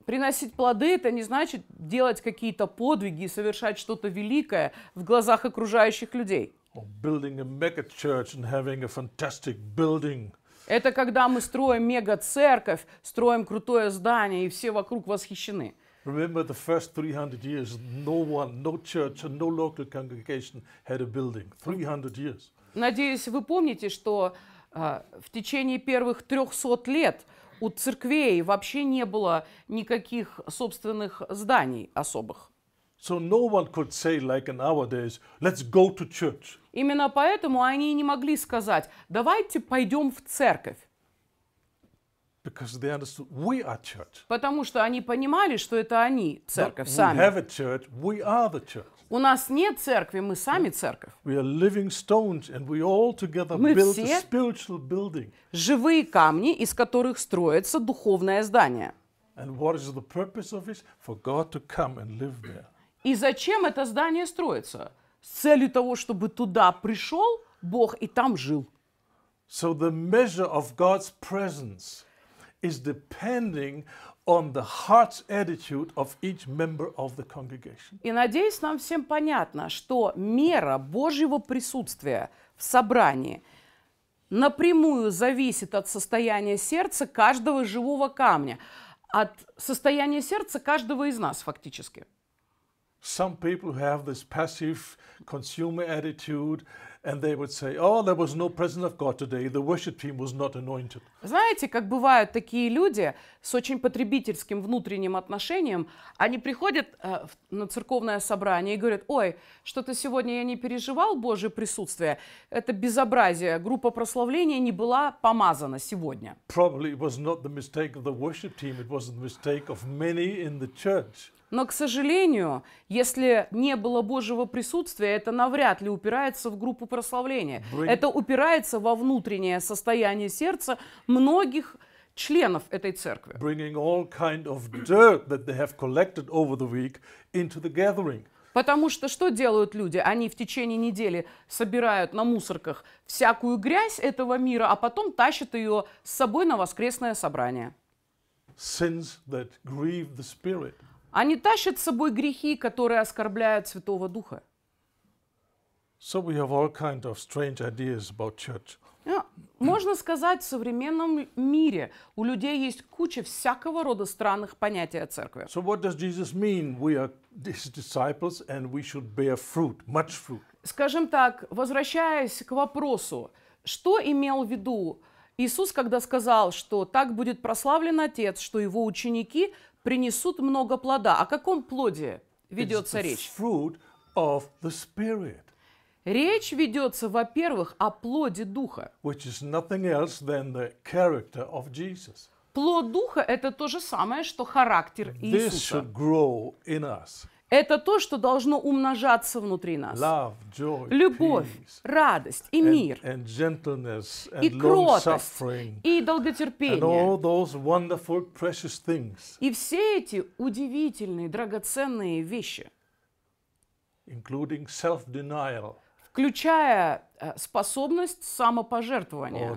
Приносить плоды – это не значит делать какие-то подвиги и совершать что-то великое в глазах окружающих людей. Or building a mega church and having a fantastic building. Это когда мы строим мега-церковь, строим крутое здание, и все вокруг восхищены. Remember the first 300 years, no one, no church, and no local congregation had a building. 300 years. Надеюсь, вы помните, что а, в течение первых 300 лет у церквей вообще не было никаких собственных зданий особых. So no one could say, like in our days, let's go to church. Именно поэтому они и не могли сказать, давайте пойдем в церковь. Because they understood we are church. Потому что они понимали, что это они, церковь, we сами. have a church, we are the church. У нас нет церкви, мы сами церковь. We are living stones and we all together Мы build все- a spiritual building. Живые камни, из которых строится духовное здание. And what is the purpose of it? For God to come and live there. И зачем это здание строится? С целью того, чтобы туда пришел Бог и там жил. So the measure of God's presence is depending on the heart's attitude of each member of the congregation. И надеюсь, нам всем понятно, что мера Божьего присутствия в собрании напрямую зависит от состояния сердца каждого живого камня, от состояния сердца каждого из нас фактически. Some people have this passive consumer attitude and they would say, Oh, there was no presence of God today. The worship team was not anointed. Знаете, как бывают такие люди с очень потребительским внутренним отношением, они приходят э, на церковное собрание и говорят, ой, что-то сегодня я не переживал Божье присутствие, это безобразие, группа прославления не была помазана сегодня. Probably it was not the mistake of the worship team, it was the mistake of many in the church. Но, к сожалению, если не было Божьего присутствия, это навряд ли упирается в группу прославления. Bring- Это упирается во внутреннее состояние сердца многих членов этой церкви. Kind of. Потому что что делают люди? Они в течение недели собирают на мусорках всякую грязь этого мира, а потом тащат ее с собой на воскресное собрание. Sins that grieve the Spirit. Они тащат с собой грехи, которые оскорбляют Святого Духа. So we have all kind of strange ideas about church. Ну, Можно сказать, в современном мире у людей есть куча всякого рода странных понятий о церкви. So what does Jesus mean? We are his disciples and we should bear fruit, much fruit. Скажем так, возвращаясь к вопросу, что имел в виду Иисус, когда сказал, что так будет прославлен Отец, что его ученики принесут много плода. О каком плоде ведется речь? Речь ведется, во-первых, о плоде Духа. which is nothing else than the character of Jesus. Плод Духа – это то же самое, что характер This Иисуса. should grow in us. Это то, что должно умножаться внутри нас. Love, joy, Любовь, peace, радость и мир, and и and long кротость, и долготерпение. И все эти удивительные, драгоценные вещи, включая э, способность самопожертвования.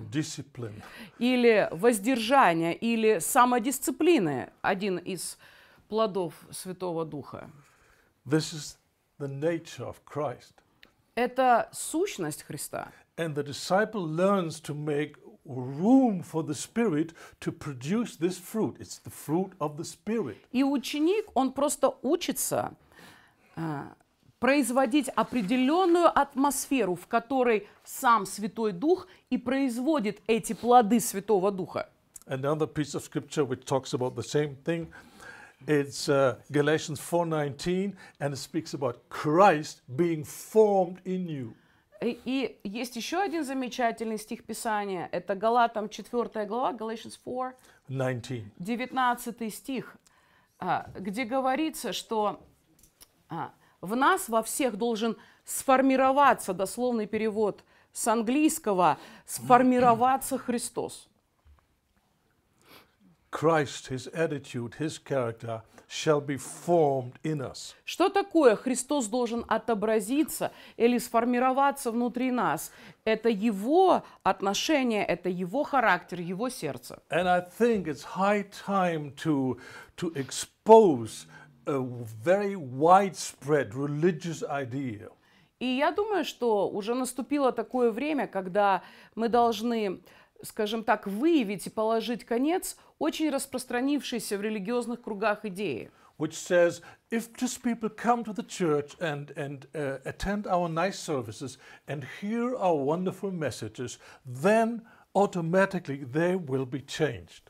Или воздержания, или самодисциплины, один из плодов Святого Духа. this is the nature of Christ. Это сущность Христа. And the disciple learns to make room for the Spirit to produce this fruit. It's the fruit of the Spirit. И ученик, он просто учится а, производить определенную атмосферу, в которой сам Святой Дух и производит эти плоды Святого Духа. Another piece of scripture which talks about the same thing. It's uh, Galatians 4:19 and it speaks about Christ being formed in you. И, есть еще один замечательный стих Писания. Это Галатам 4 глава, Galatians 4, 19. 19 стих, а, где говорится, что а, в нас во всех должен сформироваться, дословный перевод с английского, сформироваться Христос. Christ, his attitude, his character shall be formed in us. Что такое Христос должен отобразиться или сформироваться внутри нас? Это Его отношение, это Его характер, Его сердце. And I think it's high time to, to expose a very widespread religious idea И я думаю, что уже наступило такое время, когда мы должны, скажем так, выявить и положить конец очень распространившейся в религиозных кругах идеи. which says if just people come to the church and, and uh, attend our nice services and hear our wonderful messages, then automatically they will be changed.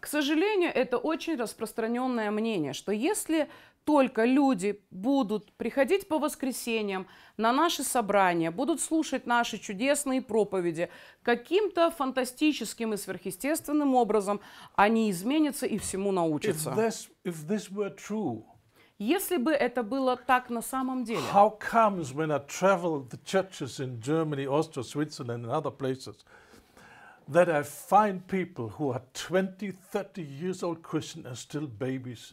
К сожалению, это очень распространенное мнение, что если только люди будут приходить по воскресеньям на наши собрания, будут слушать наши чудесные проповеди, каким-то фантастическим и сверхъестественным образом они изменятся и всему If научатся. this, if this were true, Если бы это было так на самом деле, how comes when I travel the churches in Germany, Austria, Switzerland, and other places, that I find people who are 20, 30 years old Christian and still babies?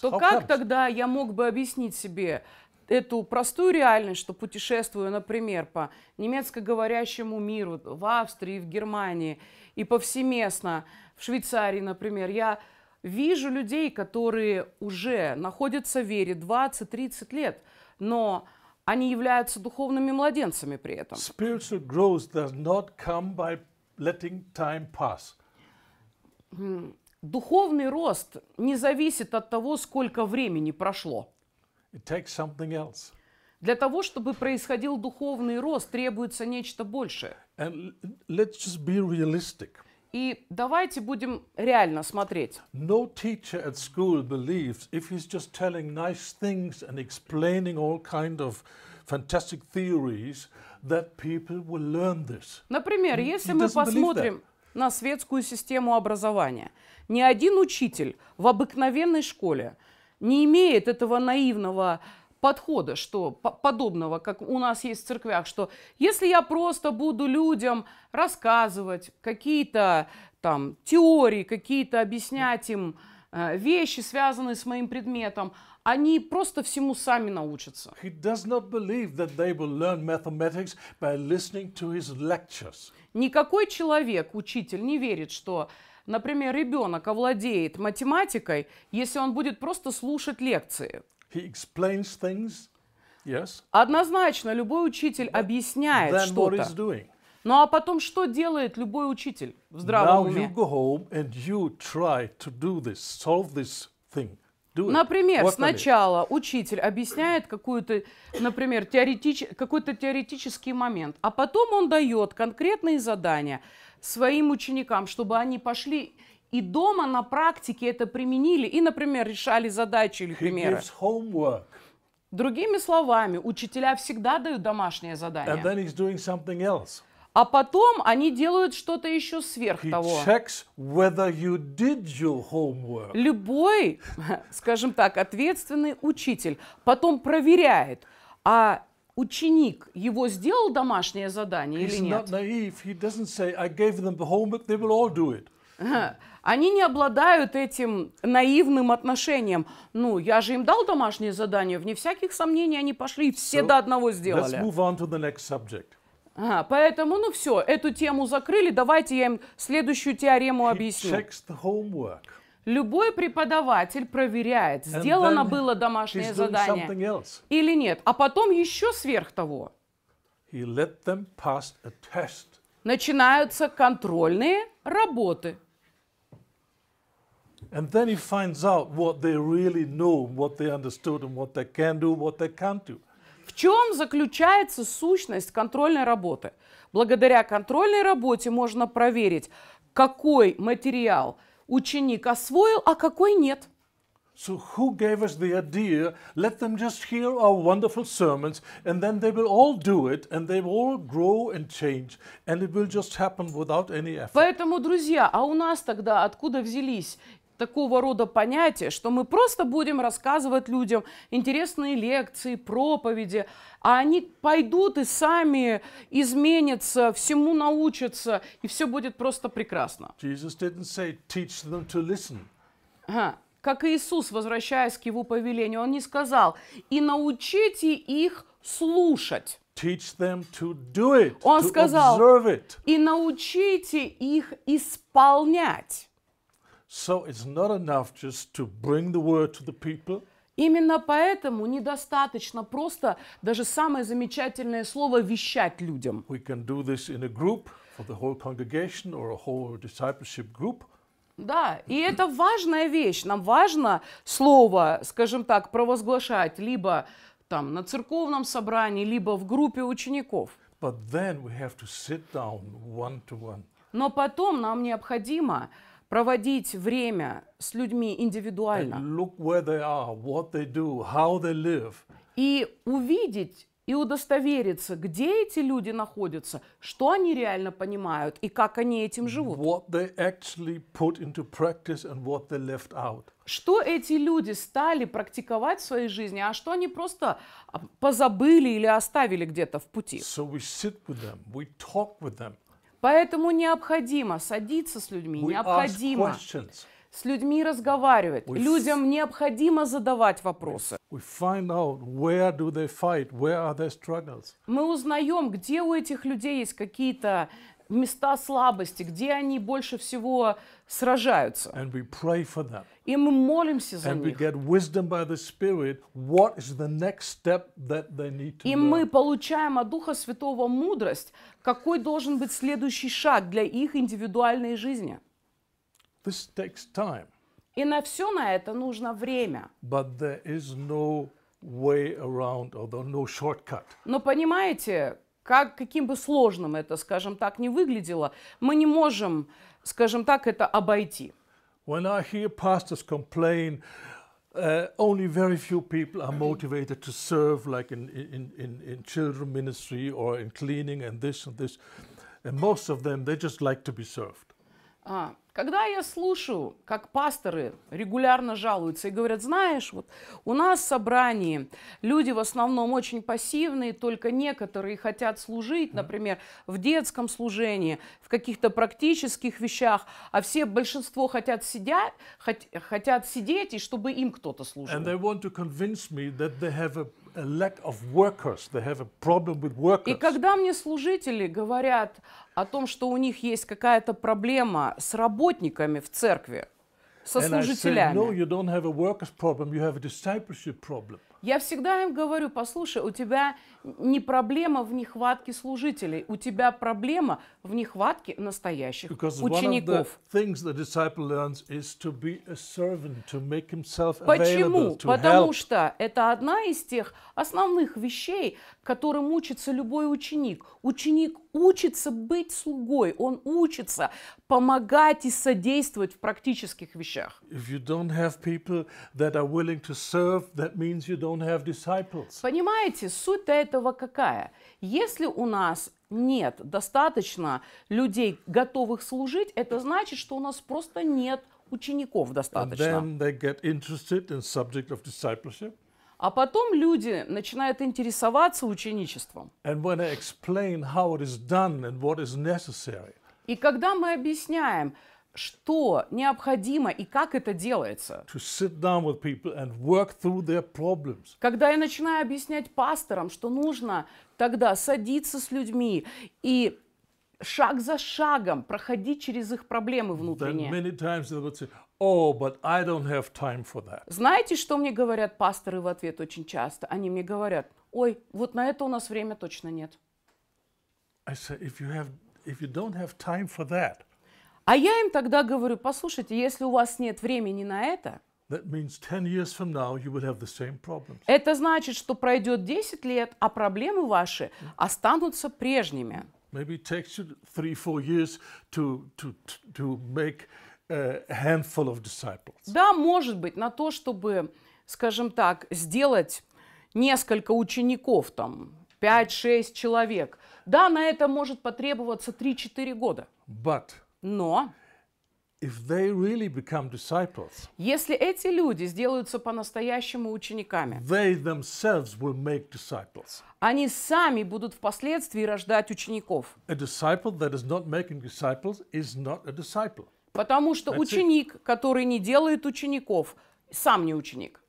То как тогда я мог бы объяснить себе эту простую реальность, что путешествую, например, по немецкоговорящему миру, в Австрии, в Германии и повсеместно, в Швейцарии, например, я вижу людей, которые уже находятся в вере 20-30 лет, но они являются духовными младенцами при этом. Spiritual growth does not come by letting time pass. Духовный рост не зависит от того, сколько времени прошло. It takes something else. Для того, чтобы происходил духовный рост, требуется нечто большее. And let's just be realistic. И давайте будем реально смотреть. No teacher at school believes if he's just telling nice things and explaining all kind of fantastic theories that people will learn this. Например, если мы посмотрим на светскую систему образования, ни один учитель в обыкновенной школе не имеет этого наивного подхода, что по- подобного, как у нас есть в церквях, что если я просто буду людям рассказывать какие-то там теории, какие-то объяснять им э, вещи, связанные с моим предметом, они просто всему сами научатся. He does not believe that they will learn mathematics by listening to his lectures. Никакой человек, учитель, не верит, что, например, ребенок овладеет математикой, если он будет просто слушать лекции. He explains things, yes, Однозначно, любой учитель объясняет что-то. Ну а потом что делает любой учитель в здравом Now you уме? go home and you try to do this, solve this thing. Например, it. сначала учитель объясняет какую-то, например, теоретич... какой-то теоретический момент, а потом он дает конкретные задания своим ученикам, чтобы они пошли и дома на практике это применили и, например, решали задачи или примеры. Другими словами, учителя всегда дают домашнее задание, а потом они делают что-то еще сверх He того. checks whether you did your homework. Любой, скажем так, ответственный учитель потом проверяет, а ученик его сделал домашнее задание или He's нет. not naive. He doesn't say, I gave them the homework, they will all do it. Ага. Они не обладают этим наивным отношением. Ну, я же им дал домашнее задание, вне всяких сомнений они пошли и все So, до одного Let's сделали. move on to the next subject. Ага, поэтому, ну все, эту тему закрыли, давайте я им следующую теорему He объясню. checks the homework. Любой преподаватель проверяет, сделано было домашнее задание или нет. А потом еще сверх того He let them pass a test. начинаются контрольные работы. And then he finds out what they really know, what they understood, and what they can do, what they can't do. В чем заключается сущность контрольной работы? Благодаря контрольной работе можно проверить, какой материал ученик освоил, а какой нет. So, who gave us the idea? Let them just hear our wonderful sermons, and then they will all do it, and they will all grow and change, and it will just happen without any effort. Поэтому, друзья, а у нас тогда откуда взялись такого рода понятия, что мы просто будем рассказывать людям интересные лекции, проповеди, а они пойдут и сами изменятся, всему научатся, и все будет просто прекрасно. Ага. Как Иисус, возвращаясь к его повелению, он не сказал, и научите их слушать, Teach them to do it, Он to сказал, observe it. и научите их исполнять. So it's not enough just to bring the word to the people. Именно поэтому недостаточно просто даже самое замечательное слово вещать людям. We can do this in a group for the whole congregation or a whole discipleship group. Да, и это важная вещь. Нам важно слово, скажем так, провозглашать либо там на церковном собрании, либо в группе учеников. But then we have to sit down one to one. Но потом нам необходимо проводить время с людьми индивидуально And look where they are, what they do, how they live. и увидеть и удостовериться, где эти люди находятся, что они реально понимают и как они этим живут. What they actually put into practice and what they left out. Что эти люди стали практиковать в своей жизни, а что они просто а, позабыли или оставили где-то в пути. So we sit with them, we talk with them, Поэтому необходимо садиться с людьми, we необходимо с людьми разговаривать. Ой, Людям необходимо задавать вопросы. We fight. Мы узнаем, где у этих людей есть какие-то места слабости, где они больше всего сражаются. And we pray for them. И мы молимся за And we них. get wisdom by the Spirit. What is the next step that they need to И learn? мы получаем от Духа Святого мудрость, какой должен быть следующий шаг для их индивидуальной жизни. This takes time, И на все на это нужно время. but there is no way around or no shortcut. Но понимаете, как, каким бы сложным это, скажем так, не выглядело, мы не можем, скажем так, это обойти. When I hear pastors complain, uh, only very few people are motivated to serve, like in, in, in, in children ministry or in cleaning and this and this. And most of them, they just like to be served. А, Когда я слушаю, как пасторы регулярно жалуются и говорят, знаешь, вот у нас в собрании люди в основном очень пассивные, только некоторые хотят служить, например, в детском служении, в каких-то практических вещах, а все большинство хотят хот- хотят сидеть и чтобы им кто-то служил. And they want to convince me that they have a, a lack of workers, they have a problem with И когда мне служители говорят о том, что у них есть какая-то проблема с работниками в церкви, со служителями, я всегда им говорю, послушай, у тебя не проблема в нехватке служителей, у тебя проблема в нехватке настоящих Because учеников. servant, Почему? Потому что это одна из тех основных вещей, которым учится любой ученик. Ученик учится быть слугой, он учится помогать и содействовать в практических вещах. Serve. Понимаете, суть-то этого какая? Если у нас нет достаточно людей, готовых служить, это значит, что у нас просто нет учеников достаточно. А потом люди начинают интересоваться ученичеством. И когда мы объясняем, что необходимо и как это делается, когда я начинаю объяснять пасторам, что нужно тогда садиться с людьми и шаг за шагом проходить через их проблемы внутренние. say, Oh, but I don't have time for that. Знаете, что мне говорят пасторы в ответ очень часто? Они мне говорят, ой, вот на это у нас время точно нет. I say, if you have if you don't have time for that, А я им тогда говорю, послушайте, если у вас нет времени на это, that means 10 years from now you will have the same problems. это значит, что пройдет 10 лет, а проблемы ваши останутся прежними. Maybe it takes you three, four years to, to, to make handful of disciples. Да, может быть, на то, чтобы, скажем так, сделать несколько учеников, там, 5-6 человек. Да, на это может потребоваться 3-4 года. But Но if they really become disciples, если эти люди сделаются по-настоящему учениками, they themselves will make disciples. они сами будут впоследствии рождать учеников. A disciple that is not making disciples is not a disciple. Потому что That's it. ученик, который не делает учеников, сам не ученик.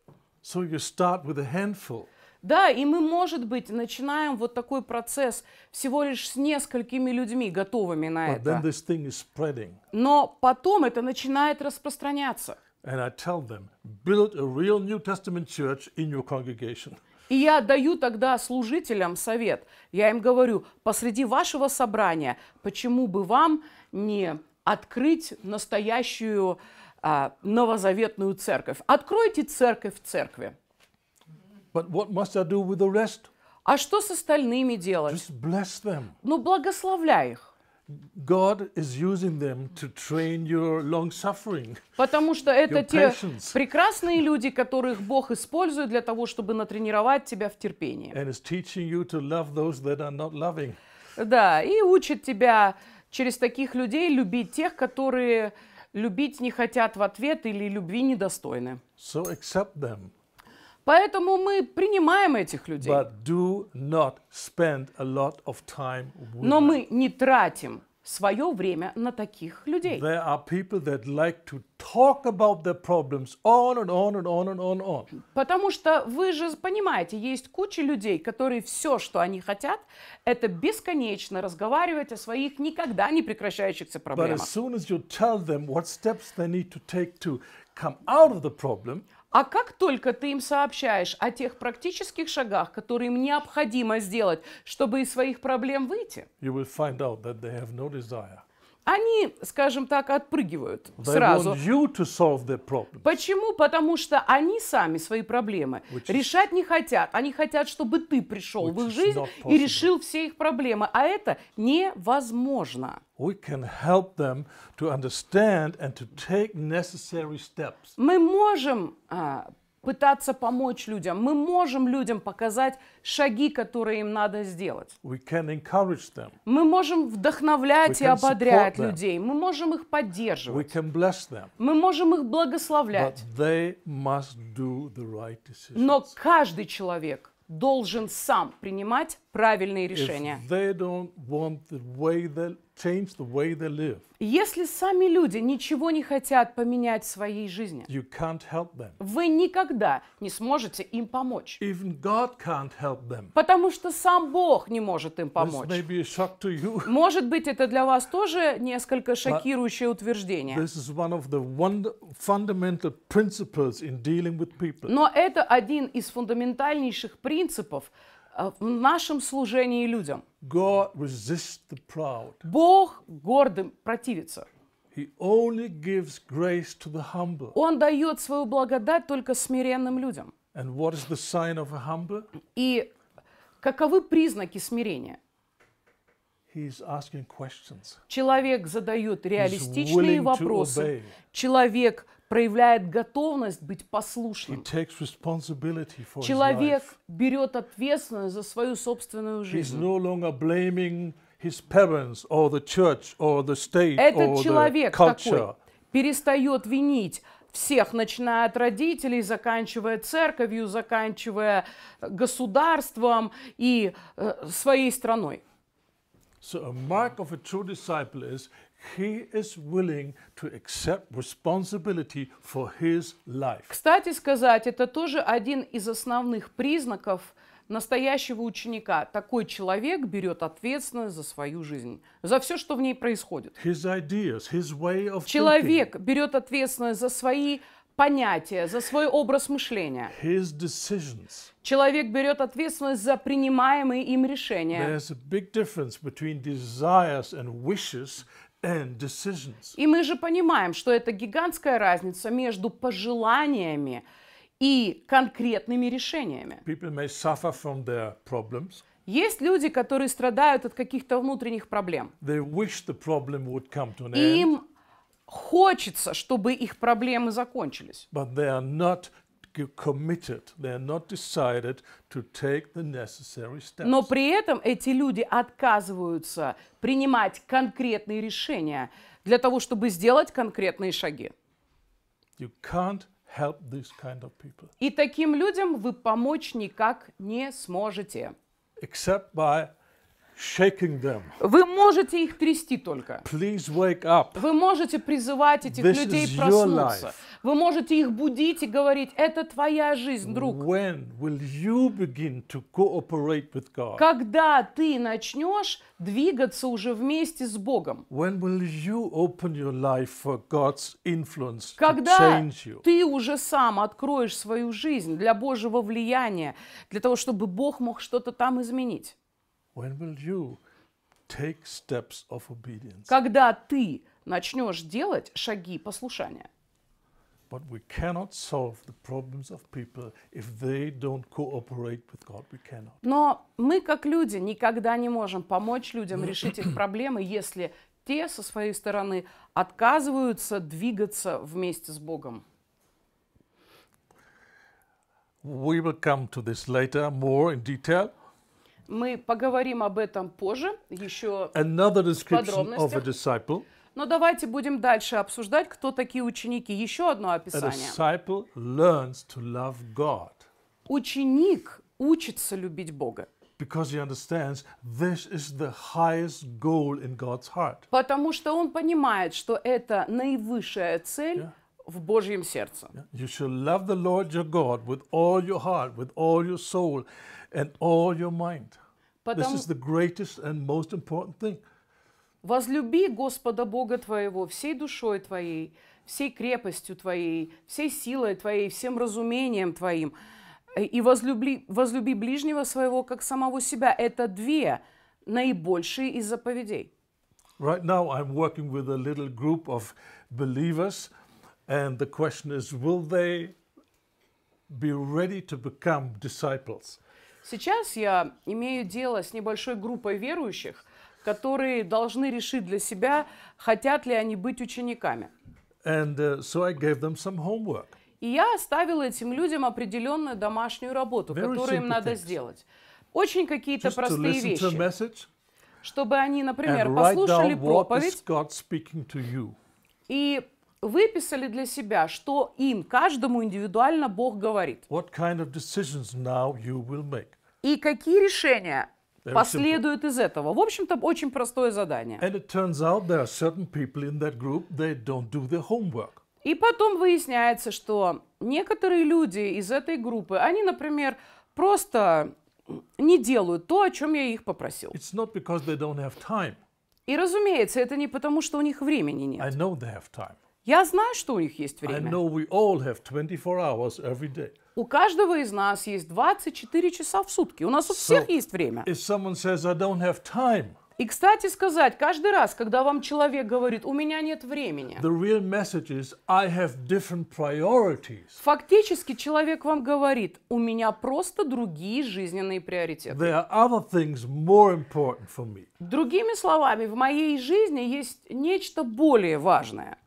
So you start with a handful. Да, и мы, может быть, начинаем вот такой процесс всего лишь с несколькими людьми, готовыми на But then это. this thing is spreading. Но потом это начинает распространяться. And I tell them, build a real New Testament church in your congregation. И я даю тогда служителям совет. Я им говорю, посреди вашего собрания, почему бы вам не открыть настоящую а, новозаветную церковь? Откройте церковь в церкви. But what must I do with the rest? А что с остальными делать? Just bless them. Ну, благословляй их. God is using them to train your long suffering. Потому что это те прекрасные люди, которых Бог использует для того, чтобы натренировать тебя в терпении. and is teaching you to love those that are not loving. Да, и учит тебя через таких людей любить тех, которые любить не хотят в ответ или любви недостойны. So accept them, Поэтому мы принимаем этих людей. but do not spend a lot of time with Но мы не тратим свое время на таких людей. There are people that like to talk about their problems on and on and on and on and on. Потому что вы же понимаете, есть куча людей, которые все, что они хотят, это бесконечно разговаривать о своих никогда не прекращающихся But проблемах. as soon as you tell them what steps they need to take to come out of the problem, А как только ты им сообщаешь о тех практических шагах, которые им необходимо сделать, чтобы из своих проблем выйти, you will find out that they have no desire. Они, скажем так, отпрыгивают They сразу. Почему? Потому что они сами свои проблемы Which is- решать не хотят. Они хотят, чтобы ты пришел в их is жизнь и решил все их проблемы. А это невозможно. Мы можем а, пытаться помочь людям, мы можем людям показать шаги, которые им надо сделать. We can encourage them. Мы можем вдохновлять We и ободрять людей, мы можем их поддерживать, мы можем их But благословлять. they must do the right. Но каждый человек должен сам принимать правильные решения. They Если сами люди ничего не хотят поменять в своей жизни, вы никогда не сможете им помочь. Потому что сам Бог не может им This помочь. Может быть, это для вас тоже несколько шокирующее утверждение. This is one of the wonder, fundamental principles in dealing with people. Но это один из фундаментальнейших принципов в нашем служении людям. God resists the proud. Бог гордым противится. He only gives grace to the humble. Он дает свою благодать только смиренным людям. And what is the sign of a humble? И каковы признаки смирения? He's asking questions. Человек задает реалистичные вопросы. Человек проявляет готовность быть послушным. Человек берет ответственность за свою собственную жизнь. Этот человек такой перестает винить всех, начиная от родителей, заканчивая церковью, заканчивая государством и э, своей страной. So a mark of a true disciple is he is willing to accept responsibility for his life. Кстати сказать, это тоже один из основных признаков настоящего ученика. Такой человек берет ответственность за свою жизнь, за все, что в ней происходит. His ideas, his way of thinking, Человек берет ответственность за свои понятия, за свой образ мышления. his decisions. Человек берет ответственность за принимаемые им решения. There's a big difference between desires and wishes. И мы же понимаем, что это гигантская разница между пожеланиями и конкретными решениями. People may suffer from their problems. Есть люди, которые страдают от каких-то внутренних проблем. They wish the problem would come to an И end, им хочется, чтобы их проблемы закончились. Но при этом эти люди отказываются принимать конкретные решения для того, чтобы сделать конкретные шаги. You can't help these kind of И таким людям вы помочь никак не сможете. except by shaking them. Вы можете их трясти только. Please wake up. Вы можете призывать этих This людей проснуться. Вы можете их будить и говорить, это твоя жизнь, друг. When will you begin to cooperate with God? Когда ты начнешь двигаться уже вместе с Богом? When will you open your life for God's influence to Когда change you? ты уже сам откроешь свою жизнь для Божьего влияния, для того, чтобы Бог мог что-то там изменить? When will you take steps of obedience? Когда ты начнешь делать шаги послушания? But we cannot solve the problems of people if they don't cooperate with God. We cannot. Но мы, как люди, никогда не можем помочь людям решить их проблемы, если те со своей стороны отказываются двигаться вместе с Богом. We will come to this later more in detail. Мы поговорим об этом позже, еще. Another description of a disciple. Но давайте будем дальше обсуждать, кто такие ученики. Еще одно A описание. disciple learns to love God. Ученик учится любить Бога. because he understands this is the highest goal in God's heart. Потому что он понимает, что это наивысшая цель в Божьем сердце. You shall love the Lord your God with all your heart, with all your soul, and all your mind. This Потому is the greatest and most important thing. возлюби Господа Бога твоего всей душой твоей, всей крепостью твоей, всей силой твоей, всем разумением твоим. Э, И возлюби, возлюби ближнего своего, как самого себя. Это две наибольшие из заповедей. Right now, I'm working with a little group of believers, and the question is will they be ready to become disciples? Сейчас я имею дело с небольшой группой верующих, которые должны решить для себя, хотят ли они быть учениками. And uh, so I gave them some homework. И я оставила этим людям определенную домашнюю работу, Very которую им надо things. сделать. Очень какие-то простые вещи, message чтобы они, например, послушали проповедь и выписали для себя, что им, каждому индивидуально Бог говорит. What kind of decisions now you will make. И какие решения Very последуют из этого. В общем-то, очень простое задание. And it turns out there are certain people in that group, they don't do their homework. И потом выясняется, что некоторые люди из этой группы, они, например, просто не делают то, о чем я их попросил. It's not because they don't have time. И, разумеется, это не потому, что у них времени I нет. know they have time. Я знаю, что у них есть I время. know we all have 24 hours every day. У каждого из нас есть 24 часа в сутки. У нас у всех So- есть время. If someone says, I don't have time, И, кстати сказать, каждый раз, когда вам человек говорит, у меня нет времени, the real message is, I have different priorities. фактически человек вам говорит, у меня просто другие жизненные приоритеты. There are other things more important for me. Другими словами, в моей жизни есть нечто более важное.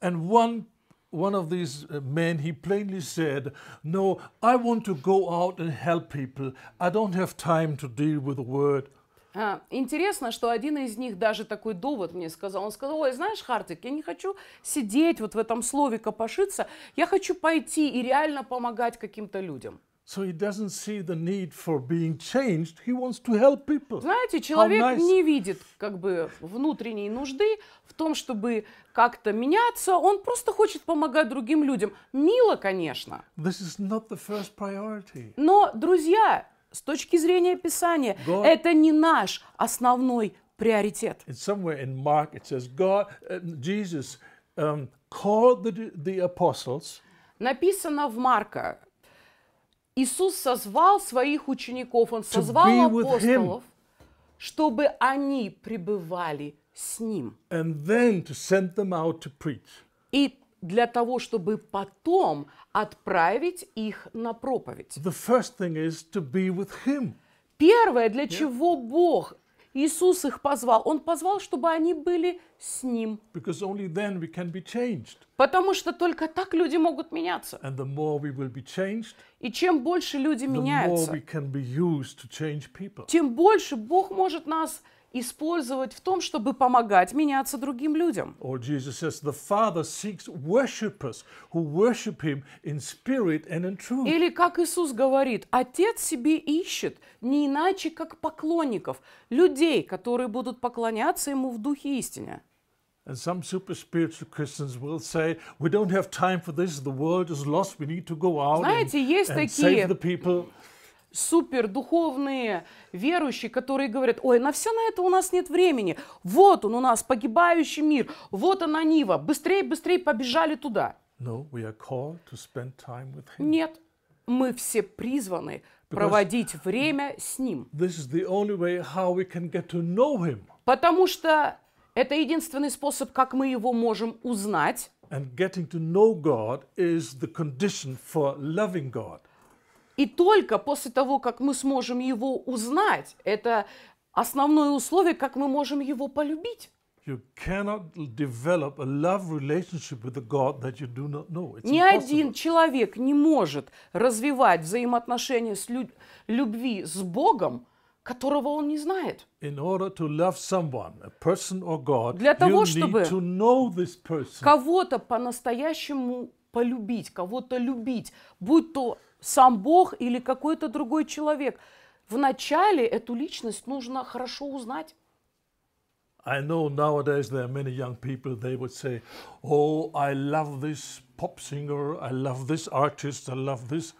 And one one of these uh, men, he plainly said, No, I want to go out and help people. I don't have time to deal with the word. А, Интересно, что один из них даже такой довод мне сказал. Он сказал, ой, знаешь, Хартик, я не хочу сидеть вот в этом слове копошиться, я хочу пойти и реально помогать каким-то людям. So he doesn't see the need for being changed. He wants to help people. Знаете, человек nice. не видит как бы внутренней нужды в том, чтобы как-то меняться, он просто хочет помогать другим людям. Мило, конечно, This is not the first priority. но, друзья, с точки зрения Писания, God- это не наш основной приоритет. And somewhere in Mark it says, God, uh, Jesus um, called the, the apostles Написано в Марка, Иисус созвал своих учеников, Он созвал апостолов, чтобы они пребывали с Ним. and then to send them out to preach. И для того, чтобы потом отправить их на проповедь. The first thing is to be with Him. Первое, для чего Бог, Иисус их позвал, Он позвал, чтобы они были с Ним. because only then we can be changed. Потому что только так люди могут меняться. And the more we will be changed, И чем больше люди the more меняются, we can be used to change people. тем больше Бог может нас использовать в том, чтобы помогать меняться другим людям. Or Jesus says, the Father seeks worshippers who worship Him in spirit and in truth. Или, как Иисус говорит, Отец себе ищет не иначе, как поклонников, людей, которые будут поклоняться Ему в духе истине. And some super spiritual Christians will say, we don't have time for this, the world is lost, we need to go out and, Знаете, есть and такие- save the people. Супер духовные верующие, которые говорят, ой, на все на это у нас нет времени. Вот он у нас, погибающий мир, вот она Нива, быстрее, быстрее побежали туда. No, we are called to spend time with Him. Нет, мы все призваны проводить время с Ним. This is the only way how we can get to know Him. Потому что это единственный способ, как мы Его можем узнать. And getting to know God is the condition for loving God. И только после того, как мы сможем Его узнать, это основное условие, как мы можем Его полюбить. You cannot develop a love relationship with a God that you do not know. It's Ни impossible. один человек не может развивать взаимоотношения с лю- любви с Богом, которого он не знает. In order to love someone, a person or God, Для того, you чтобы need to know this person. Кого-то по-настоящему полюбить, кого-то любить, будь то сам Бог или какой-то другой человек. вначале эту личность нужно хорошо узнать. I know nowadays there are many young people, they would say, Oh, I love this pop singer, I love this artist, I love this.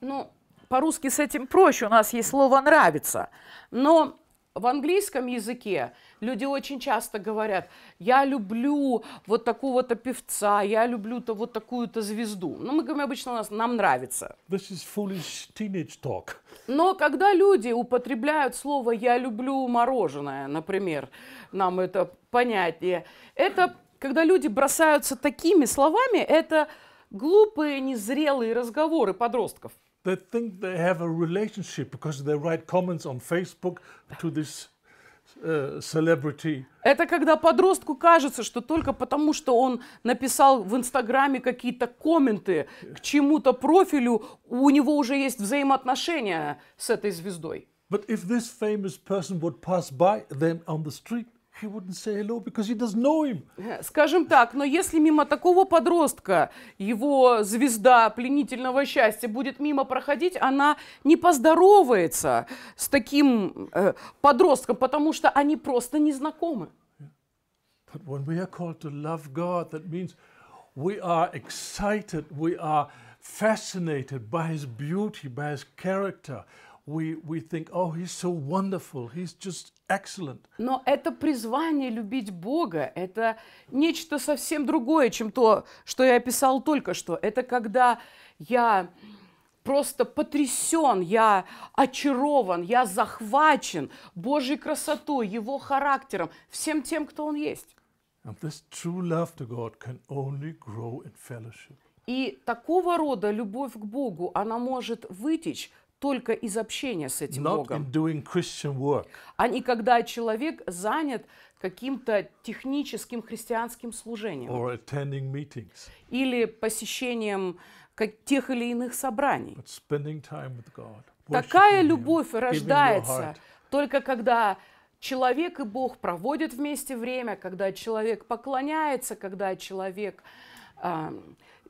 Ну, по-русски с этим проще, у нас есть слово «нравится». Но в английском языке люди очень часто говорят, я люблю вот такого-то певца, я люблю-то вот такую-то звезду. Ну, мы говорим обычно у нас, нам нравится. This is foolish teenage talk. Но когда люди употребляют слово «я люблю мороженое», например, нам это понятие, это когда люди бросаются такими словами, это глупые, незрелые разговоры подростков. They think they have a relationship because they write comments on Facebook to this uh, celebrity. Это когда подростку кажется, что только потому, что он написал в Инстаграме какие-то комменты к чему-то профилю, у него уже есть взаимоотношения с этой звездой. But if this famous person would pass by them on the street, he wouldn't say hello because he doesn't know him. Скажем так, но если мимо такого подростка его звезда пленительного счастья будет мимо проходить, она не поздоровается с таким э, подростком, потому что они просто не знакомы. But when we are called to love God, that means we are excited, we are fascinated by His beauty, by His character. We, we think, oh, He's so wonderful, He's just excellent. Но это призвание любить Бога, это нечто совсем другое, чем то, что я описал только что. Это когда я просто потрясен, я очарован, я захвачен Божьей красотой, Его характером, всем тем, кто Он есть. И такого рода любовь к Богу, она может вытечь только из общения с этим Not Богом, in doing Christian work, а не когда человек занят каким-то техническим христианским служением or attending meetings, или посещением как- тех или иных собраний. but spending time with God. Такая Him, любовь your рождается только когда человек и Бог проводят вместе время, когда человек поклоняется, когда человек а,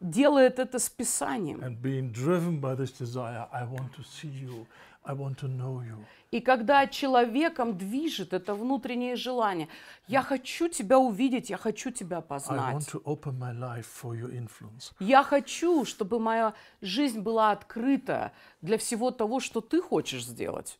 делает это с Писанием. desire. И когда человеком движет это внутреннее желание, я хочу тебя увидеть, я хочу тебя познать. Я хочу, чтобы моя жизнь была открыта для всего того, что ты хочешь сделать.